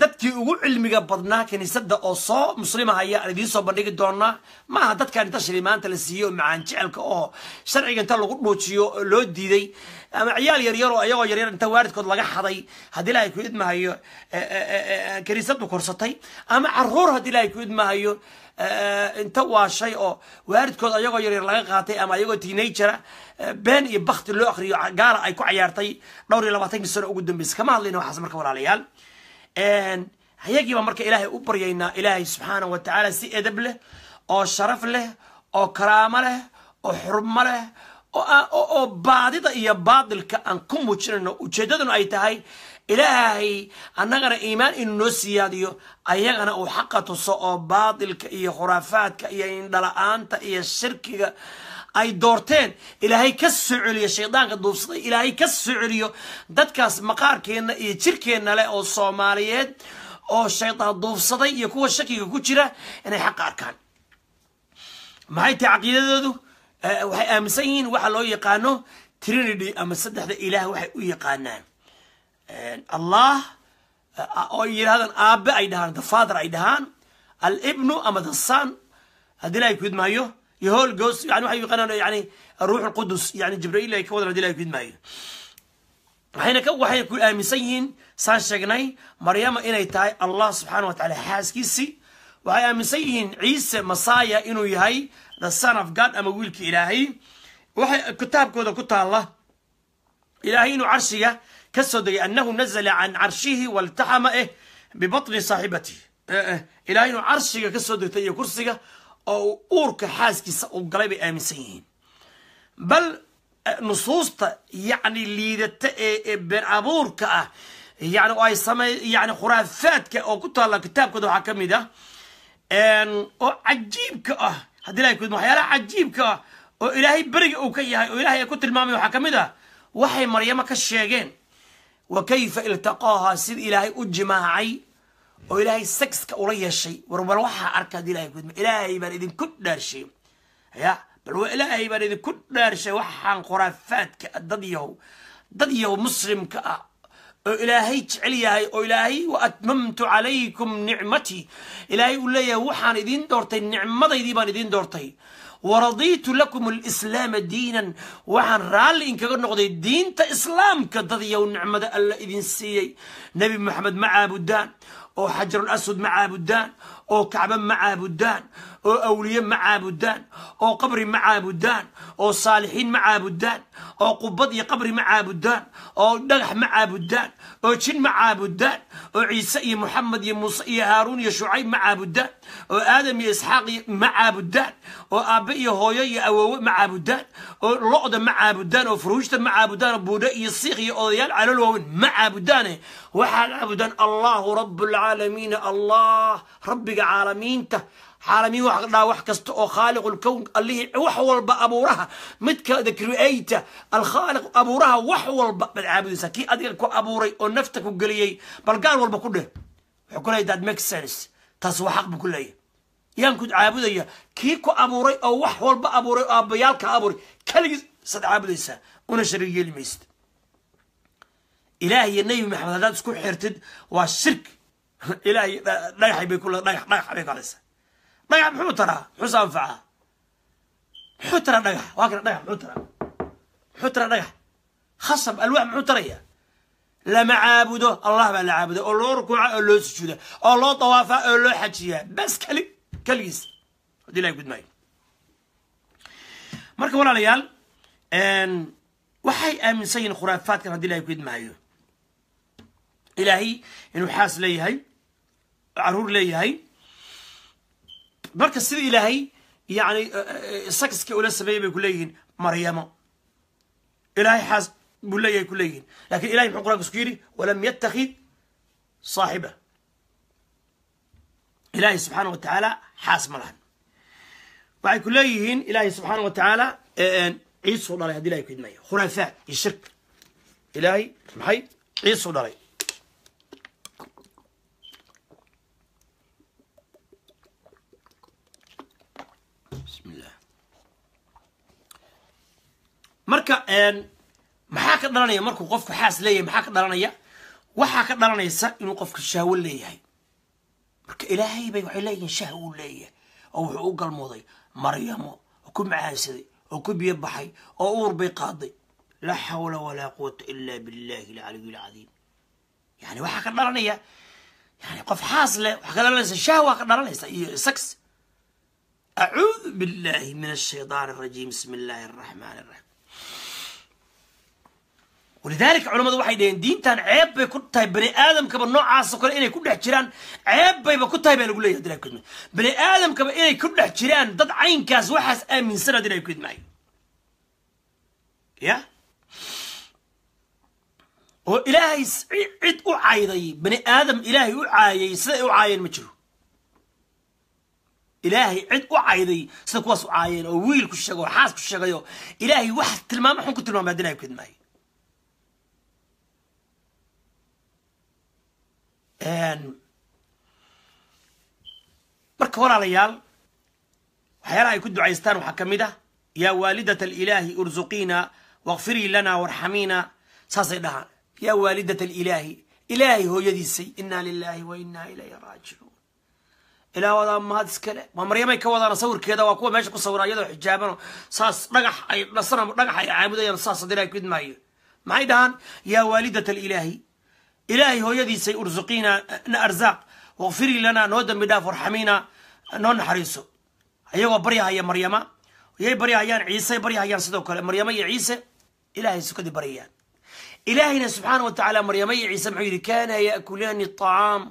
Dadkii ugu cilmiga badnaa kiniisada oo soo muslimahaya aan idiin soo bandhigi doonaa. Maaha dadkan inta shilimaanta la siiyey oo macaan jecelka oo sharciga inta lagu dhuujiyo loo diiday ama ciyaal yaryar oo ayagoo yaryar inta waalidkood laga xaday haddii ilaahay ku idmahayo kiniisadu korsatay. Ama carruur haddii ilaahay ku idmahayo inta waashay oo waalidkood ayagoo yaryar laga qaatay ama ayagoo teenagera been iyo bakti loo akriyo gaala ay ku cayaartay dhowr iyo labaatankii sano ugu dambeysa kama hadlayna waxaas marka walaalayaal. Ayagiiba marka ilaahay u baryaynaa ilaahay subxaana wa tacaala si edab leh oo sharaf leh oo karaamo leh oo xurmo leh oo baadida iyo baadilka aan ku muujinayno ujeeddaduna ay tahay ilaahay annagana iimaan inuu noo siyaadiyo ayagana uu xaqa tuso oo baatilka iyo khuraafaadka iyo indhala-aanta iyo shirkiga ay doorteen. Ilaahay ka soo celiyo shaydaanka duubsaday ilaahay ka soo celiyo dadkaas maqaarkeenna iyo jirkeenna leh oo soomaaliyeed oo shaydaan duubsaday iyo kuwa shakiga ku jira inay xaqa arkaan. Maxay tahay caqiidadoodu waxay aaminsan yihiin waxa loo yaqaano trinity ama saddexda ilaah waxay u yaqaanaan. Allah oo ay yidhahdaan aabe ay dhahaan the father ay dhahaan alibnu ama the son. Haddii ilahay kuid maayo iyo hol ghost yani waxay yaqaanaan yani ruux lqudus yani jibriil ay ka wadan haddii ilahay kuid maayo waxayna ka waxay ku aaminsan yihiin saan sheegnay maryama inay tahay allah subxaana wa tacaala xaaskiisii. Waxay aaminsan yihiin ciise masaya inuu yahay the son of god ama wiilka ilaahay. Waxay kitaabkooda ku taalla. Ilaahay inuu carshiga ka soo degay annahu nazala can carshihi waltaxama eh bibatni saaxibatihi. Ilaahay inuu carshiga ka soo degtay iyo kursiga oo uurka xaaskiisa uu galay bay aaminsan yihiin. Bal nusuusta yacni liidata ee been abuurka ah yani oo ay samey yani khuraafaadka oo ku taalla kitaabkooda waxaa ka mid ah oo cajiibka ah ilahay waxyaalaha cajiibka ah oo ilaahay beriga uu ka yahay oo ilahay ay ku tilmaamay waxaa ka mid ah waxay maryamo ka sheegeen wa kayfa iltaqaaha? Sida ilaahay u jimaacay oo ilaahay sexka ula yeeshay. Warbal waxaa arka haddii ilahay kudma ilaahay baan idinku dhaarshay. Ya bal waa ilaahay baan idinku dhaarshay. Waxaan khuraafaadka dad yahow dad yahow muslimka ah oo ilaahay jecel yahay oo ilaahay wa atmamtu calaykum nicmatii ilaahay uu leeyahay waxaan idiin doortay nicmadaydii baan idiin doortay. Waradiitu lakum alislaama diinan. Waxaan raalli inkaga noqday diinta islaamka dad yow nicmada alla idin siiyey. Nebi moxamed ma caabudaan oo xajarul aswad ma caabudaan oo kacba ma caabudaan oo awliye ma caabudaan oo qabri ma caabudaan oo saalixiin ma caabudaan oo qubad iyo qabri ma caabudaan oo dhagax ma caabudaan oo jin ma caabudaan oo ciise iyo moxamed iyo muuse iyo haaruun iyo shucayb ma caabudaan oo aadam iyo isxaaq ma caabudaan oo aabbe iyo hooyo iyo awoowe ma caabudaan oo lo-da ma caabudaan oo furuushta ma caabudaan oo buudhe iyo siikh iyo odayaal calool waaweyn ma caabudaane. Waxaad caabudaan allahu rabbulcaalamiin allah rabbiga caalamiinta caalamiin wax dhaa wax kasta oo khaaliqu lkown allihii wax walba abuuraha midka the creator alkhaaliq abuuraha wax walba baad caabudaysaa kii adiga ku abuuray oo nafta ku geliyey bal gaal walba ku dheh. Wuxuu ku leeyahy that make sense. Taas waa xaq buu ku leeyahy yaan ku caabudaya kii ku abuuray oo wax walba abuuray oo aabbayaalka abuuray keligii saad caabudaysaa una shariig yeeli maysid. Ilaah iyo nebi maxamed haddaad isku xirtid (laughs) dhagax muxuu taraa muxuu sa anfacaa? Muxuu taraa dhagax waa kana dhagax muxuu taraa muxuu taraa dhagax khasab alwaax muxuu taraya? Lama caabudo allah baa la caabuda oo loo rukuuca oo loo sujuuda oo loo dawaafaa oo loo xajiyaa. Bas keli keligiis haddii ilahay gudmaayo marka walaalayaal waxay aaminsan yihiin khuraafaadkan haddii ilahay gudmaayo. Ilaahay inuu xaas leeyahay oo carruur leeyahay marka sida ilaahay yani sakiska ula sameeyey bay ku leeyihiin maryamo. Ilaahay xaas buu leeyahay ku leeyihiin. Lakin ilahay muxuu qur'anka isku yidhi walam yatakid saaxiba ilaahay subxaana wa tacaala xaas ma lahan. Waxay ku leeyihiin ilaahay subxaana wa tacaala ciisuu dhalay haddi ilahay ku idmaya khuraafaat iyo shirk. Ilaahay maxay? Ciisuu dhalay marka maxaa ka dhalanaya? Markuu qofku xaas leeyahay maxaa ka dhalanaya? Waxaa ka dhalanaysa inuu qofka shahwo leeyahay. Marka ilaahay bay waxay leeyihiin shahwuu leeyahay oo wuxuu u galmooday maryamo oo ku macaansaday oo ku biyo baxay oo uur bay qaaday. Laa xawla walaa quwata ila billahi alcaliy alcadiim yani waxaa ka dhalanaya yani qof xaas leh waxaa ka dhalanaysa shahwa ka dhalanaysa iyo sax acuudu billahi min ashaytaan arajiim bismi illaahi araxmaan araxiim walidaalika culamadu waxay dhaheen diintan ceeb bay ku tahay bani aadamkaba noocaasoo kale inay ku dhex jiraan ceeb bayba ku tahay baa lagu leeyahy haddii kudmay bani aadamkaba inay ku dhex jiraan dad caynkaas waxaas aaminsan haddii ilahay kudmaayo ya? Oo ilaahay cid u cayday bani aadam ilaahay u caayay siday u caayeen ma jiro. Ilaahay cid u cayday sida kuwaas u caayeen oo wiil ku sheegay oo xaas ku sheegay ilaahay wax tilmaamo xun ku tilmaamay haddii ilahay ku idmaayo marka walaalayaal waxyaalaha ay ku ducaystaan waxaa ka mid ah yaa waalidat alilaahi urzuqiina wakfirii lana warxamiina saasay dhahaan. Yaa waalidat alilaahi ilaahay hooyadiisay inaa lilaahi wa inaa ilayhi raajicuun. Ilaa wadaa mahad iskale waa maryamay ka wadaana sawirkeeda waa kuwa meesha ku sawira iyadoo xijaaban saas dhagax ay dhasana dhagax ay caabudayaan saas ku idmaayo. Maxay dhahaan? Yaa waalidat alilaahi ilaahay hooyadiisay urzuqiina na arzaaq wakfirii lana noo dambi dhaaf warxamiina noo naxariiso. Ayagoo baryahaya maryama. Yay baryahayaan ciise baryahayaan sidoo kale. Maryama iyo ciise ilahay sukadii baryayaan. Ilaahayna subxaana wa tacaala maryama iyo ciise muxuu yidhi kaana yaakulaani acaam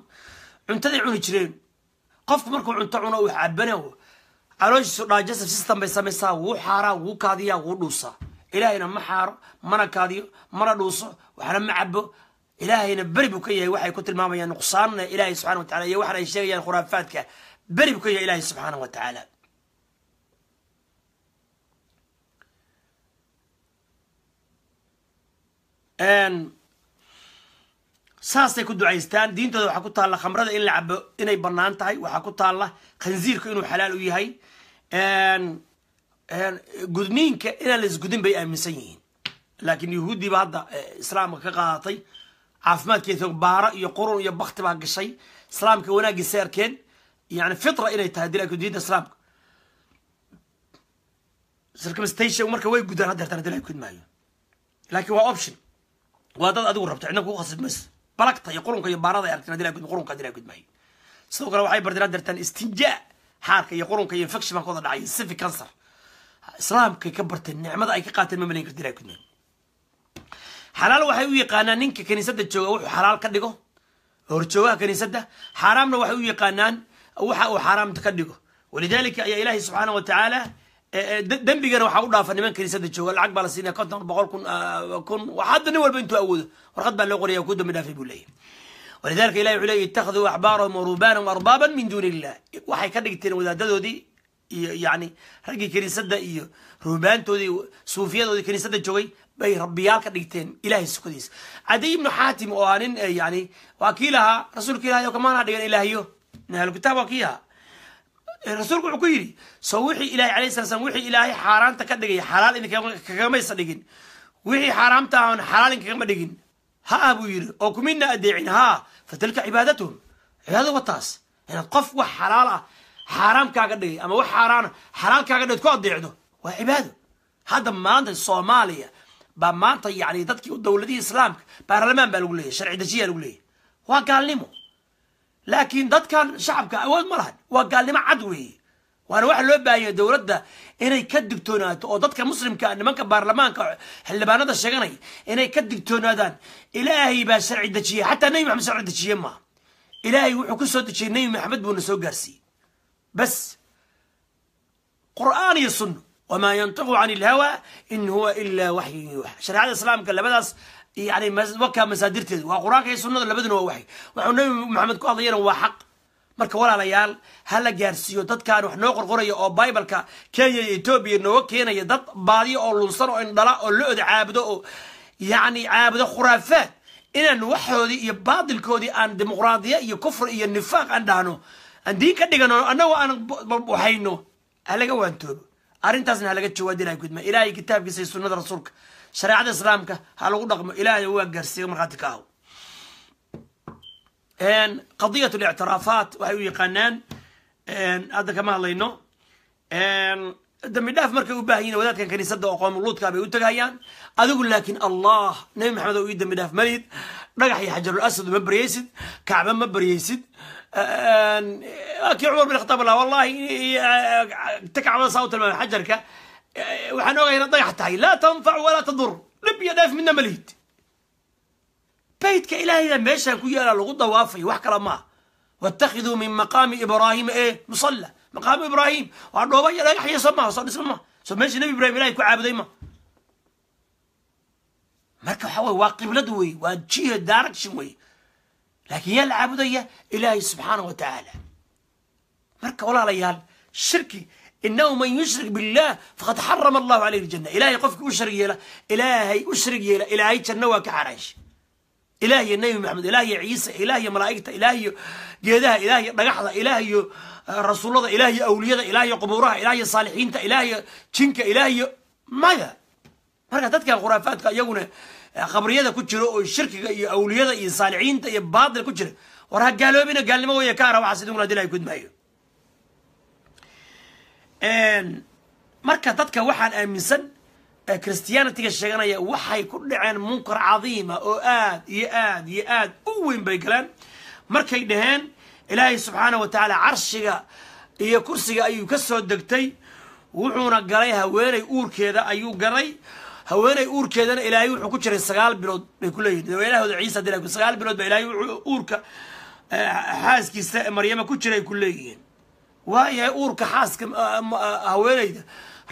cuntaday cuni jireen. Qofku markuu cunto cuno uu cabana calooshiisu digestive system bay samaysaa wuu xaaraa wuu kaadiyaa wuu dhuusaa. Ilaahayna ma xaaro mana kaadiyo mana dhuuso waxna ma cabo ilaahayna beri buu ka yahay waxay ku tilmaamayaan nuqsaanna ilaahay subxana wa tacala iyo waxan ay sheegayaan khuraafaadka beri buu ka yahay ilaahay subxaana wa tacaala saasay ku ducaystaan diintooda waxaa ku taalla khamrada in la cabo inay bannaan tahay waxaa ku taalla khansiirku inuu xalaal u yahay. Gudniinka inaan la isgudin bay aaminsan yihiin. Laakiin yahuuddiiba hadda islaamka ka qaadatay caafimaadkeeda baara iyo qurun iyo bakti baa gashay. Islaamka wanaaggiisa arkeen yani fitra inay tahay dilaaku diinta islaamka. Circumstation marka way gudaan haddeertan haddii laha gudmaayo laakiin waa option. Waa dad adigu rabto cidna kugu khasib mayso. Balagta iyo qurunka iyo baarada ay aragteen gudma qurunka haddii laha gudmaayo sidoo kale waxay barteen haddeertan istinjaa xaarka iyo qurunka iyo infection dhacay civic cancer. Islaamkay ka barteen nicmada ay ka qaateen ma malayn karti ilaha gudmaayo xalaal waxay u yaqaanaan ninka kaniisadda jooga wuxuu xalaal ka dhigo? Horjoogaha kaniisadda? Xaaraamna waxay u yaqaanaan waxa uu xaaraamta ka dhigo. Walidalika ayaa ilaahay subxaana wa tacaala dembigana waxaa u dhaafa niman kaniisadda jooga. Lacag baa la siinaya konton boqol kun kun hadda nin walba intuu awoodo. Warqad baa loo qoraya ku dambi dhaafay buu leeyahy walidalika ilahi wuxuu leeyahy ittakhaduu axbaarahum warubaanahum arbaaban min duuni illah waxay ka dhigteen wadaadadoodii iyo yani raggii kaniisadda iyo ruubaantoodii suufiyadoodii kaniisadda joogay bay rabbiyaal ka dhigteen ilahay sukadiisa cadiy ibnu xaatim oo aa nin yani waa kii lahaa rasuulka ilahay oo kamaana dhigan ilaahyo ahlukitaab waa ahaa rasuulku wuxuu ku yidhi so wixii ilahay alayh sala slam wixii ilaahay xaaraanta ka dhigay xalaal inkagamaysa dhigin. Wixii xaaraamta aan xalaal inkagama dhigin. Ha ah buu yidhi oo kumidna adeecin haa fa tilka cibaadatuhum cibaadada wa taas inaad qof wax xalaal ah xaaraam kaaga dhigay ama wax xaaraana xalaal kaaga dhigad ku adeecdo waa cibaado. Hadda maanta soomaaliya baa maanta yani dadkii dowladihii islaamka baarlamaan baa lagu leeyahy sharci dejiyaa lagu leeyahy waa gaalnimo. Laakiin dadkan shacabka awood ma lahan. Waa gaalnimo cad weeye. Waana waxa loo baahanya dowladda inay ka digtoonaato oo dadka muslimka nimanka baarlamaanka xildhibaanada sheeganaya inay ka digtoonaadaan ilaahay baa sharci dejiyey xataa nebi maxamed sharci dejiye maaha ilaahay wuxuu ku soo dejiyey nebi maxamed buuna soo gaarsiiyey. Bas qur'aan iyo sunno wamaa yantiqu can ilhawa in huwa ilaa waxyun yuuxa shareecada islaamka labadaas yani wakaa masaadirteedu waa qur'aanka iyo sunnada labaduna waa waxy waxuu nabi maxamed ku hadlayana waa xaq marka walaalayaal ha la gaarsiiyo dadkaan wax noo qorqoraya oo bibaleka kenya iyo etoobiya nooga keenaya dad baadiyo oo lunsan oo indhala oo lo'oda caabudo oo yani caabudo khuraafaad inaan waxoodii iyo baadilkoodii aan dimuqraadiya iyo kufri iyo nifaaq aan dhahno aan diin ka dhigano annagoo aan waxayno halaga arrintaasna halaga jawaad ilahay gudma ilahay kitaabkiisa iyo sunnada rasuulka shareecada islaamka ha lagu dhaqmo. Ilaahay waa gaarsiiya markhaati ka aho. Qadiyat lictiraafaat waxay u yaqaanaan hadda kama hadlayno. Dambi dhaaf markay u baahan yihiin wadaadkan kaniisadda oo qoomuluudka bay u tegayaan adigu laakiin allah nabi maxamed oo ii dambi dhaaf malid dhagax iyo xajarul asad ma baryaysid kacba ma baryaysid أوكي عمر بن الخطاب الله والله تك على صوت حجرك. وحنوغ هنا ضيحتاي لا تنفع ولا تضر. لبيا دايف منا مليت. بيتك إلهي لما يشهد كويا الغدة وافي وحكى ما. واتخذوا من مقام إبراهيم إيه؟ مصلى. مقام إبراهيم. وعندو بيا لا يحيى سما صلى سما سما نبي إبراهيم لا يكون عابد ما مركب حوا واقف لدوي وجيه دارك شوي لكن يا العبودية إلهي سبحانه وتعالى. مرك ولا ليال شركي إنه من يشرك بالله فقد حرم الله عليه الجنة. إلهي قفك أشرك يلا إلهي أشرك يلا إلهي تنوك عرش. إلهي النبي محمد إلهي عيسى إلهي ملائكته إلهي جيدها إلهي بقحظة إلهي رسول الله إلهي أولياء إلهي قبورها إلهي صالحين إلهي تنك إلهي ماذا؟ مرك تتكى الخرافات يقولون khabriyada ku jiro oo shirkiga iyo awliyada iyo saalixiinta iyo baatil ku jira. War ha gaaloobina gaalnimo weeye ka ara waxaas idinguna haddii ilahay kudmaayo marka dadka waxaan aaminsan christianitiga sheeganaya waxay ku dhaceen munkar cadiima oo aad iyo aad iyo aad u weyn bay galeen markay dhaheen ilaahay subxaana wa tacaala carshiga iyo kursiga ayuu ka soo degtay. Wuxuuna galay haweeney uurkeeda ayuu galay haweeney uurkeedana ilaahay wuxuu ku jiray sagaal bilood bay ku leeyihiin ilaahooda ciisa dila sagaal bilood ba ilaahay uurka xaaskiisa maryama ku jiray ku leeyihiin. Waayahay uurka xaaska haweeneyda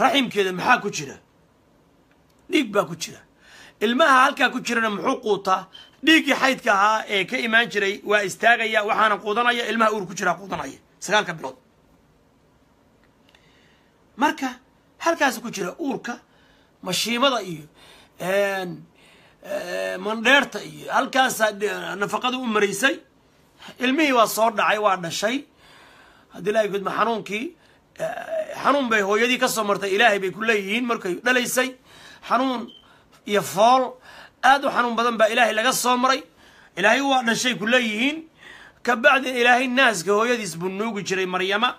raximkeeda maxaa ku jira? Dhiig baa ku jira. Ilmaha halkaa ku jirana muxuu quutaa? Dhiiggii xaydka ahaa ee ka imaan jiray waa istaagaya waxaana quudanaya ilmaha uur ku jiraa quudanaya sagaalka bilood. Marka halkaas ku jira uurka mashiimada iyo mandheerta iyo halkaasaa nafaqada u maraysay ilmihii waa soo dhacay waa dhashay. Haddii ilahay kudma xanuunkii xanuun bay hooyadii ka soo martay ilaahay bay ku leeyihiin markay dhalaysay. Xanuun iyo fool aad u xanuun badan baa ilaahay laga soo maray. Ilaahay waa dhashay ku leeyihiin. Kabacdi ilaahay naaska hooyadiis buu nuugi jiray maryama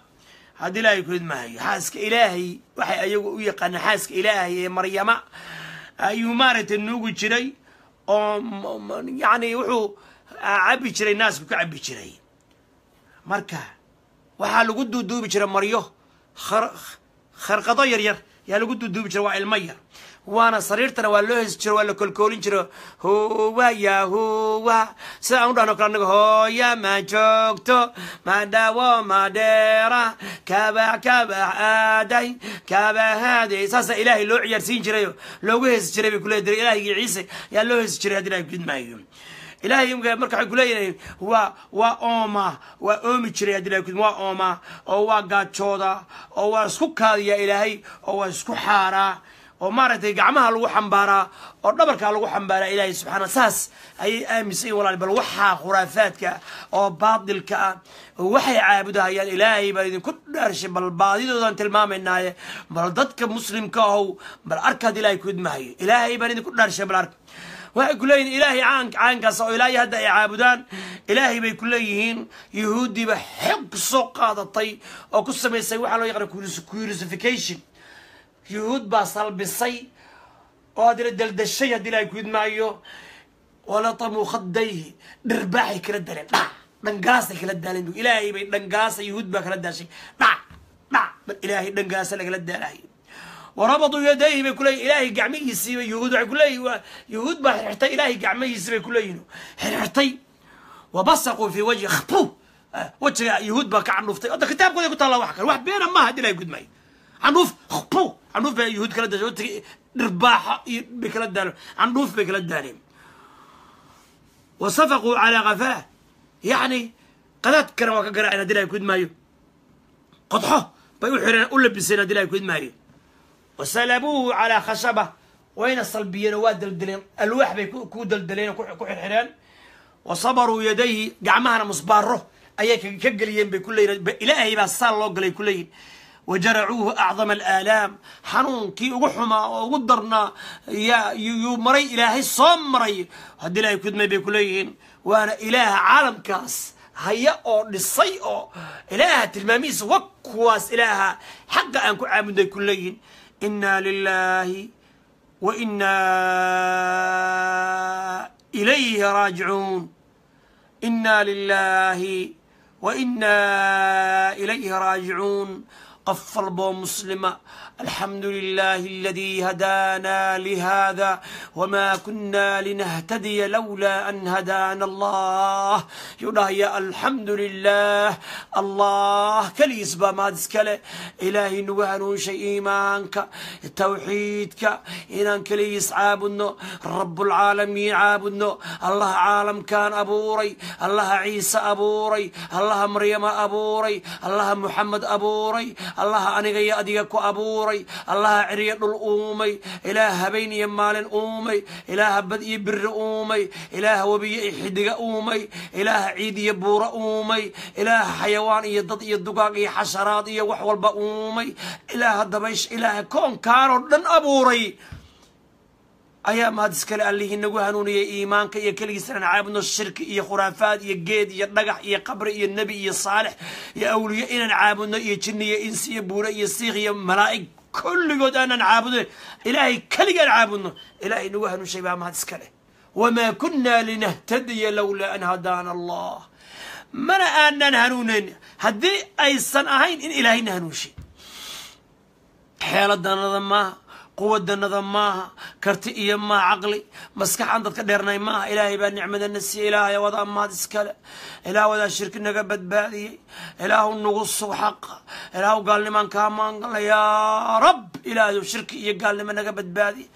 haddii ilaahay kudmahayo xaaska ilaahay waxay ayagu u yaqaana xaaska ilaahay ee maryama. Ayuu maaragtay nuugi jiray oo yacni wuxuu cabi jiray naasku ka cabi jiray. Marka waxaa lagu duuduubi jira maryo. Kharqado yar yar yaa lagu duuduubi jira waa ilmo yar waana sariirtana waa loo hesi jiro waa la kolkoolin jiro howa ya howa sida aan u dhahno kale anaga hooya ma joogto ma dhawo ma dheera kabax kabax aaday kabahaaday saasaa ilaahay loo ciyaarsiin jirayo loogu heesi jiray bay kuleedahay ilaahigii ciise yaa loo heesi jiray haddii ilahay gudmaayo ilaahay marka waxay kuleeyihiin waa waa ooma waa oomi jiray haddii ilahay waa ooma oo waa gaajooda oo waa isku kaadiyaa ilaahay oo waa isku xaaraa oo maaragtay gacmaha lagu xambaaraa oo dhabarkaa lagu xambaaraa ilaahay subxaana saas ayay aaminsan yihiin walaal bal waxaa khuraafaadka oo baadilka ah waxay caabudahayaan ilaahay baa idinku dhaarshay bal baadidoodan tilmaamaynaaye bal dadka muslimka ahow bal arkaad ilaahay kudmahayo ilaahay baan idinku dhaarshay bal arka waxay ku leeyihiin ilaahay caankaas oo ilaahay hadda ay caabudaan ilaahay bay ku leeyihiin yahuuddiiba xog soo qaadatay oo ku samaysay waxaa loo yaqaana crucification yuhuud baa salbisay oo adina daldashay haddii ilaahay ku idmaayo walatamuu khadayhi dhirbaaxay kala daleen dhac dhangalaasay kala daaleen ilaahay bay dhangalaasa yuhuud baa kala daashay dhac dhac bal ilaahay dhangalaasa lagala daalayo warabaduu yadayhi bay kuleeyihin ilaahay gacmihiisiiba yuhuud waxay kuleeyihin yuhuud baa xirxirtay ilaahay gacmihiisi bay kuleeyihin xirxirtay wabasaquu fii wajhi khbu wajiga yuhuud baa ka candhuuftay hadda kitaabkooda ku taalla wax kale wax beena maaha haddii ilahay gudmaayo candhuuf khbu candhuuf yuhuud kala daashay iyo bay kala daaleen bay kala daaleen wasafaquu calaa kafaah yacni qadaadkana waa ka garaaceen haddii ilahay gudmaayo qodxo bay u u labiseen haddii ilahay gudmaayo wasalabuuhu calaa khashaba. Wayna salbiyeen oo waa deldeleen alwaax bay ku deldeleen oo ku xirxireen. Wa yadayhi gacmahana musbaaro ayay ka geliyeen bay ku leeyihiin ilaahay baa saa loo galay ku leeyihiin wajaracuuhu acdama alaalaam xanuunkii ugu xumaa oo ugu darnaa yuu maray ilaahay soo maray haddii ilaahay kudmay bay ku leeyihiin waana ilaaha caalamkaas haya oo dhisay oo ilaaha tilmaamihiisa wa kuwaas ilaaha xaqa aan ku caabudnay ku leeyihiin inaa lilaahi wa qof walboo muslima alxamdu lilahi aladii hadaana lihada wma kuna linahtadiya lowla an hadaana allah yuu dhahaya alxamdu lilah allah keligiis baa mahad iskale ilaahay nagu hanuunshay iimaanka tawxiidka inaan keligiis caabudno rabulcaalamiin caabudno allaha caalamkan abuuray allaha ciise abuuray allaha maryama abuuray allaha muxamed abuuray allaha aniga iyo adiga ku abuuray allaha ciriyo dhul uumay. Ilaaha habeen iyo maalin uumay. Ilaaha bad iyo biri uumay. Ilaaha webiyo iyo xidiga uumay. Ilaaha ciid iyo buuro uumay. Ilaaha xayawaan iyo dad iyo dugaag iyo xasharaad iyo wax walba uumay. Ilaaha dabaysh ilaaha koonkaanoo dhan abuuray أيا ما دسكال اللي هي هنون يا إيمان كي يكلي سنة عابنو الشرك يا خرافات يا جيد يا نجح يا قبر يا نبي يا صالح يا أولياء إن عابنو يا جن يا إنس يا بورا يا سيخ يا ملائك كل يود أنا نعابدو إلهي كلي نعابدو إلهي نوغو هانو شيبا ما دسكال وما كنا لنهتدي لولا أن هدانا الله من أنا هنون هدي أي سنة هاين إن إلهي نهانوشي حيال الدانا ضمها quwadanada maaha karti iyo maaha caqli. Maskaxaan dadka dheernay maaha ilaahay baa nicmadana siiye ilaahay wadaa maad iskale. Ilaah wadaa shirki naga badbaadiyey. Ilaahu nagu sug xaqa ilaahu gaalnimaan kaa maangala yaa rab! Ilaahay shirki iyo gaalnimo naga badbaadiye.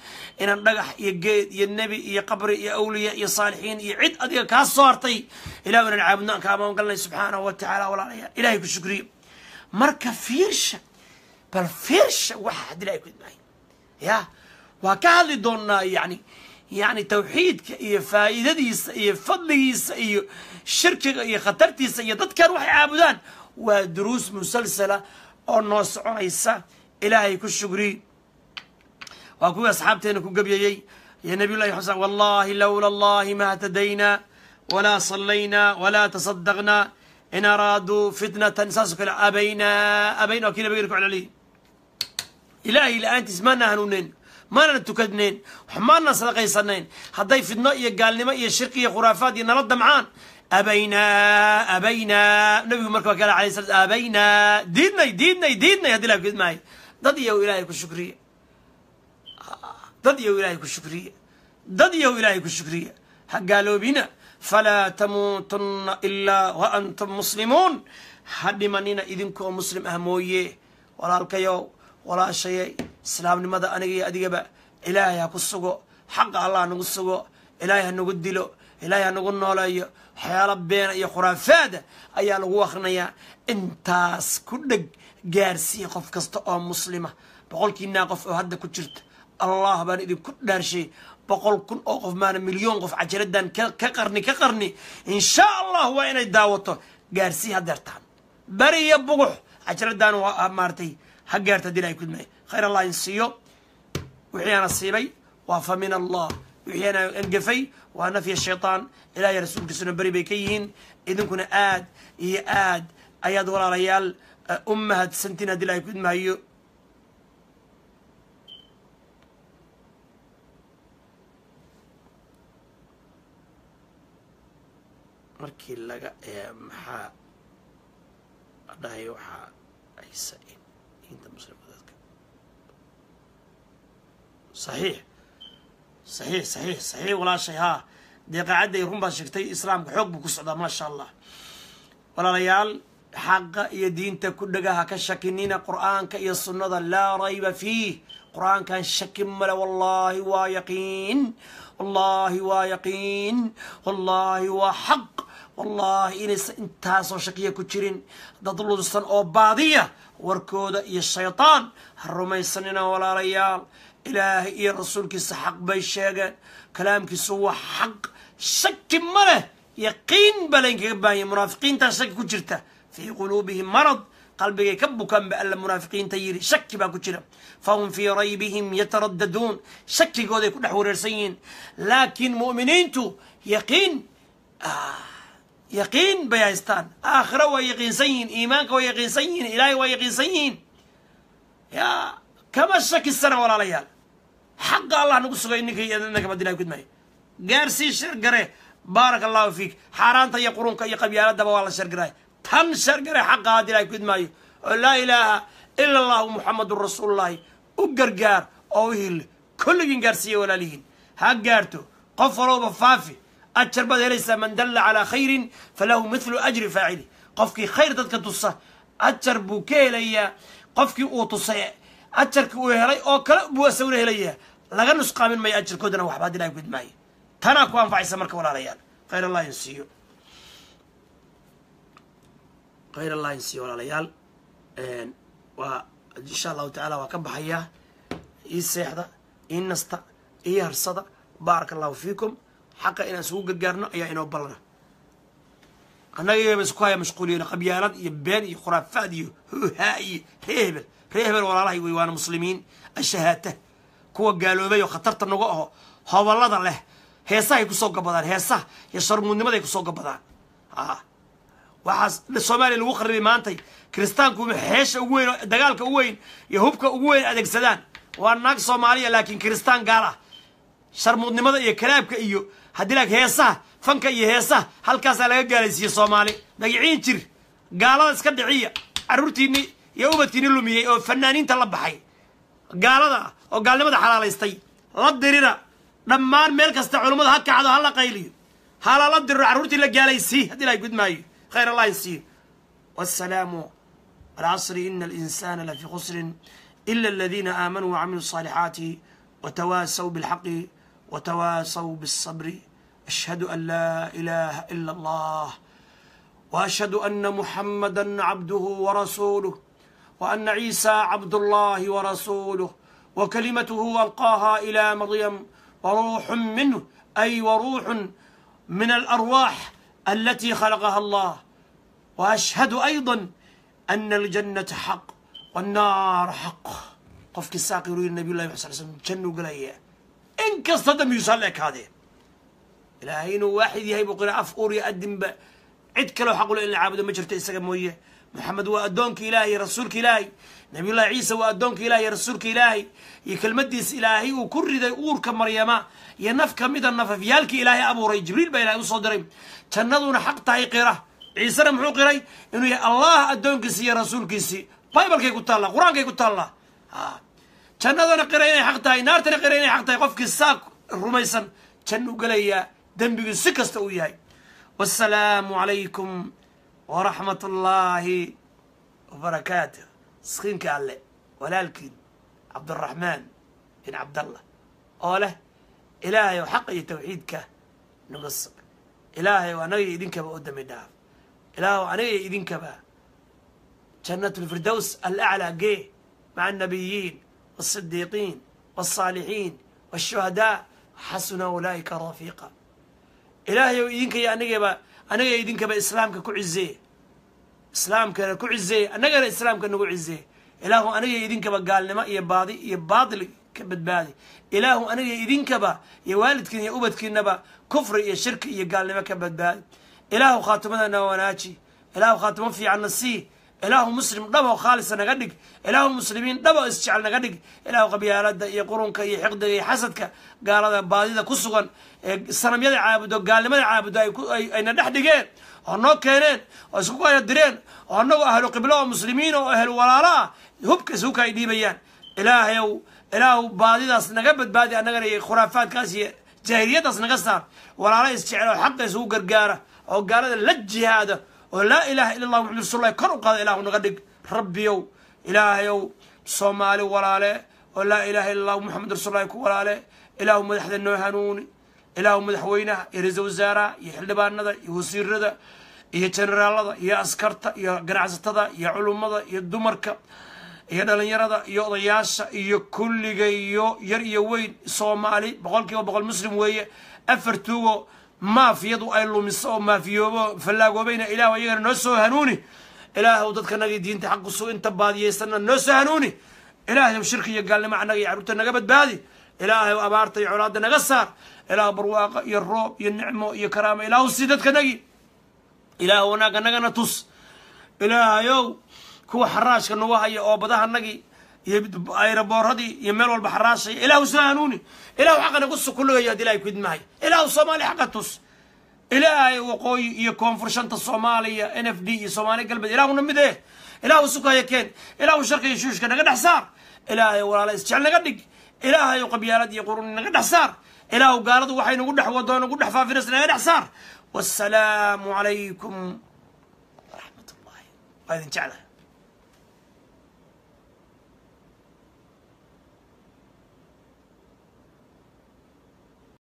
Inaan dhagax iyo geed iyo nebi iyo qabri iyo awliya iyo saalixiin iyo cid adiga kaa soo hartay ilahu inaan caabudno aan kaa maangalnay subxaanahu wa tacaala walaalayaa ilahay ku shukriye marka fiirsha bal fiirsha waxa haddii ilahay ku idmaayo ya waa ka hadli doonaa yani yani tawxiidka iyo faa'iidadiisa iyo fadligiisa iyo shirkiga iyo khatartiisa iyo dadkan waxay caabudaan. Waa duruus musalsala oo noo soconaysa ilaahay ku shugri waa kuwii asxaabteena ku gebyayey iyo nabiy llahi xasan wallahi lowla allahi ma htadaynaa walaa sallaynaa walaa tasadaqnaa in araaduu fitnatan saasoo kale abaynaa abayn waa kii nabigeena ku celceliyey إلهي إلى أنت زمانا هنونين ما نتكدنين وحمارنا صدقي صنين هذا في النقية قال لما إيه الشرقية خرافات إن رد معان. أبينا أبينا. نبي مركبة قال عليه الصلاة أبينا. ديننا ديننا ديننا يا دلاب قد معي. ضدي يا إلهي كل شكرية. يا إلهي كل شكرية. يا إلهي كل شكرية. قالوا بنا فلا تموتن إلا وأنتم مسلمون. حد منينا إذنكم مسلم أهموية. ولا الكيو walaashayay islaamnimada aniga iyo adigaba ilaahay ha ku sugo. Xaqa allah nagu sugo. Ilaahay ha nagu dilo. Ilaahay ha nagu nooleeyo. Waxyaalo beena iyo khuraafaada ayaa lagu akrinayaa intaas ku dheg gaarsiiya qof kasta oo muslima. Boqolkiinaa qof oo hadda ku jirta allah baan idinku dhaarshay. Boqol kun oo qof maana milyoon qof cajaladan ka qarni ka qarni. Insha allah waa inay daawato. Gaarsii hadeertaan beri iyo bugux cajaladan waa maaratay ha gaarta haddii ilahay kudmay khayr allah in siiyo. Wixii ana siibay waa fa min allah. Wixii ana angafay waa nafya shaytaan. Ilahiy rasuulkiisuna beri bay ka yihiin. Idinkuna aad iyo aad ayaad walaalayaal u mahadsantiin haddii ilahay kudmaayo markii laga maxaa dhahay waxaa aysa inta muslimka dadka saxiix saxiix saxiix saxiix walaashay haa dee qaacadday run sheegtay islaamka xoog buu ku socdaa maasha allah walaalayaal xaqa iyo diinta ku dhagaha ka shakinina qur'aanka iyo sunnada laa rayba fiih. Qur'aankan shaki male wallahi waa yaqiin. Wallahi waa yaqiin. Wallahi waa xaq. Wallahi inaysan intaasoo shakiya ku jirin. Dad lunsan oo baadiya warkooda iyo shaytaan. Ha rumaysanina walaalayaal ilaahay iyo rasuulkiisa xaq bay sheegeen. Kalaamkiisu waa xaq. Shaki ma leh. Yaqiin baa laynkaga baahanya. Munaafiqiintaa shaki ku jirta. Fii quluubihim marad. Qalbigay ka bukaan ba alla munaafiqiinta yidhi. Shaki baa ku jira. Fahum fii raybihim yataraddaduun shakigooday ku dhex wareersan yihiin. Laakiin mu'miniintu yaqiin yaqiin bay haystaan. Aakhiro waa yaqiinsan yihiin. Iimaanka waa yaqiinsan yihiin. Ilaahay waa yaqiinsan yihiin kama shakisana walaalayaal xaqa allah nagu sugay ninka nakabad ilahay kudmaayo gaarsii shargare baaraka allahu fiik. Xaaraanta iyo qurunka iyo qabyaaladaba waa la shargaray tan shargare xaqa haddi ilahay kudmaayo oo laa ilaaha ila allahu muxamadun rasuulullahi. U gargaar oo u hille kulligiin gaarsiiya walaalihiin. Ha gaarto. Qof walowba faafi. Ajar baad helaysaa man dalla calaa khayrin falahu mithlu ajri faacili. Qofkii khayr dadka tusa ajar buu ka helayaa. Qofkii uu tusay ajarkii uu helay oo kale buu asaguna helayaa laga nusqaamin maya ajarkoodana waxba haddi ilahi gudmaayo tanaa ku anfacaysa marka walaalayaal. Khayr allah in siiyo. Khayr allah in siiyo walaalayaal. Waa insha allahu tacaala waa ka baxayaa ii seexda ii nasta ii harsada. Baaraka allahu fiikum. Xaqa inaan isugu gargaarno ayaa inoo ballana annagaba isku haya mashquuliyeen qabyaalad iyo been iyo khuraafaad iyo huhaa iyo ree hebel ree hebel walaalahay wey waana muslimiin ashahaata kuwa gaaloobay oo khatarta nagu aho hoballada leh heesahay ku soo gabadaan heesaha iyo sharmuudnimaday ku soo gabadaan. Waxaas soomaaliya lagu qaribay maantay kiristaanku xeesha ugu weyn dagaalka ugu weyn iyo hubka ugu weyn adeegsadaan. Waa naag soomaaliya laakiin kiristaan gaal ah sharmuudnimada iyo kalaabka iyo haddii laak heesaha fanka iyo heesaha halkaasaa laga gaalaysiiye soomaali magiciin jir gaalada iska dhiciya carruurtiinni iyo ubadkiinni lumiyey oo fanaaniinta la baxay gaalada ah oo gaalnimada xalaalaystay la dirira dhammaan meel kasta culummada ha kacdo ha la qayliyo halala diriro carruurtii la gaalaysii haddii ilahay gudmaayo khayr allah insiiyo wassalaamu alcasri ina alinsana lafi khusrin ila aladiina aamanuu wacamiluu الصaalixaati watawaasaw bilxaqi watawaasaw biالصabri ashhadu an laa ilaha ila allah وأشهد أن محمدا عبده ورسوله وأن عيسى عبد الله ورسوله وكلمته ألقاها إلى مريم وروح منه أي وروح من الأرواح التي خلقها الله. وأشهد أيضا أن الجنة حق والنار حق. قفك الساقي يقول النبي الله صلى الله عليه وسلم جنة قليا إن كصدم يصلك هذه. ilaahay inuu waaxid yahay buu qira af uur iyo adinba cid kaleo xaq ule in la caabudo ma jirto isaga mooye. Maxamed waa addoonka ilaah iyo rasuulka ilaahay. Nabiyullahi ciise waa addoonka ilaah iyo rasuulka ilaahay. Iyo kelmaddiis ilaahay uu ku riday uurka maryama iyo naf ka mida nafafyaalkii ilaahay abuuray. Jibriil baa ilahay u soo diray. Jannaduna xaq tahay qira. Ciisena muxuu qiray inuu yahay allah addoonkiisii iyo rasuulkiisii bibalkay ku taallaa qur'aankay ku taallaa jannadana qira inay xaq tahay naartana qira inay xaq tahay. Qofkii saa rumaysan jannu gelayaa dembigu si kasta uu yahay. Wasalaamu calaykum waraxmat ullaahi wabarakaatu miskiinka alle walaalkiin cabdiraxmaan bin cabdallah oo leh ilaahay oo xaqa iyo tawxiidka naga sug ilaahay oo annaga iyo idinkaba u dami dhaaf. Ilaahay oo aniga iyo idinkaba jannatulfirdows alaclaa gee maca annabiyiin waasidiiqiin waاlsaalixiin waashuhadaa xasuna ulaa'ika rafiiqa ou idinka iyo anagaba anaga idinkaba islaamka ku cizeeye islaamkana ku cizeeye annagana islaamka nagu cizeeye ilaahu aniga idinkaba gaalnimo iyo baadi iyo baadili ka badbaadi? Ilaahu aniga idinkaba iyo waalidkiin iyo ubadkiinaba kufri iyo shirki iyo gaalnimo ka badbaadi? Ilaahu khaatimadana wanaaji. Ilaahu khaatimo fiicanna sii ilaahu muslim dhabo khaalisa naga dhig. Ilaahu muslimiin dhabo isjecel naga dhig. Ilaahu qabyaalada iyo qurunka iyo xiqdiga iyo xasadka gaalada baadida ku sugan ee sanamyada caabudo gaalnimada caabudo ayna dhex dhigeen oo noo keeneen oo isku kaya direen oo annagu ahlu qiblo oo muslimiin oo ahlu walaalo ah hubka isuka ay dhiibayaan ilaahayow ilaahu baadidaas naga badbaadi annagana iyo khuraafaadkaas iyo jaahiliyadaas naga saar. Walaalo isjecel oo xaqa isugu gargaara oo gaalada la jihaada oo laa ilaaha illa allah maxamad rasullahi kor u qaada ilaahu naga dhig. Rabbiyow ilaahayow soomaali walaale oo laa ilaaha illa allahu maxamed rasullahi ku walaale ilaahu madaxda noo hanuuni ilaahu madaxweynaha iyo ra'iisal wasaaraha iyo xildhibaanada iyo wasiirada iyo generaalada iyo askarta iyo ganacsatada iyo culummada iyo dumarka iyo dhalinyarada iyo odayaasha iyo kulliga iyo yar iyo weyn soomaali boqol kiiba boqol muslim weeye afar tuugo maafiyadu ay lumiso oo maafiyoobo fallaagoobayna ilaahu ayagana noo soo hanuuni. Ilaahu dadkanagii diinta xaqusu inta baadiyaysanna noo soo hanuuni. Ilaahay shirki iyo gaalnimo annaga iyo carruurta naga badbaadi. Ilaahay abaarta iyo colaadda naga saar. Ilaahu barwaaqa iyo roob iyo nicmo iyo karaamo ilaahu sii dadkanagii ilaahu wanaagga nagana tus. Ilaahayow kuwa xaraashka nagu haya oo badahanagii iyo ayrabooradii iyo meel walba xaraashaya ilaahu soo hanuuni ilaahu xaqa nagu kulligaya haddii ilahay kudmahay ilaahu soomaali xaqa tus ilaahay waqooyi iyo koonfur shanta soomaaliya n f d iyo soomaali galbeed ilaahuna mid eh ilaahu sukaya keen ilaahu sharka iyo shuushka naga dhex saar ilaahay walaala isjecel naga dhig ilaahay qabyaalad iyo qurun naga dhex saar ilaahu gaaladu waxay nagu dhex wado nagu dhex faafinaysa naga dhex saar wassalaamu calaykum waraxmat ullahi waa idin jeclahay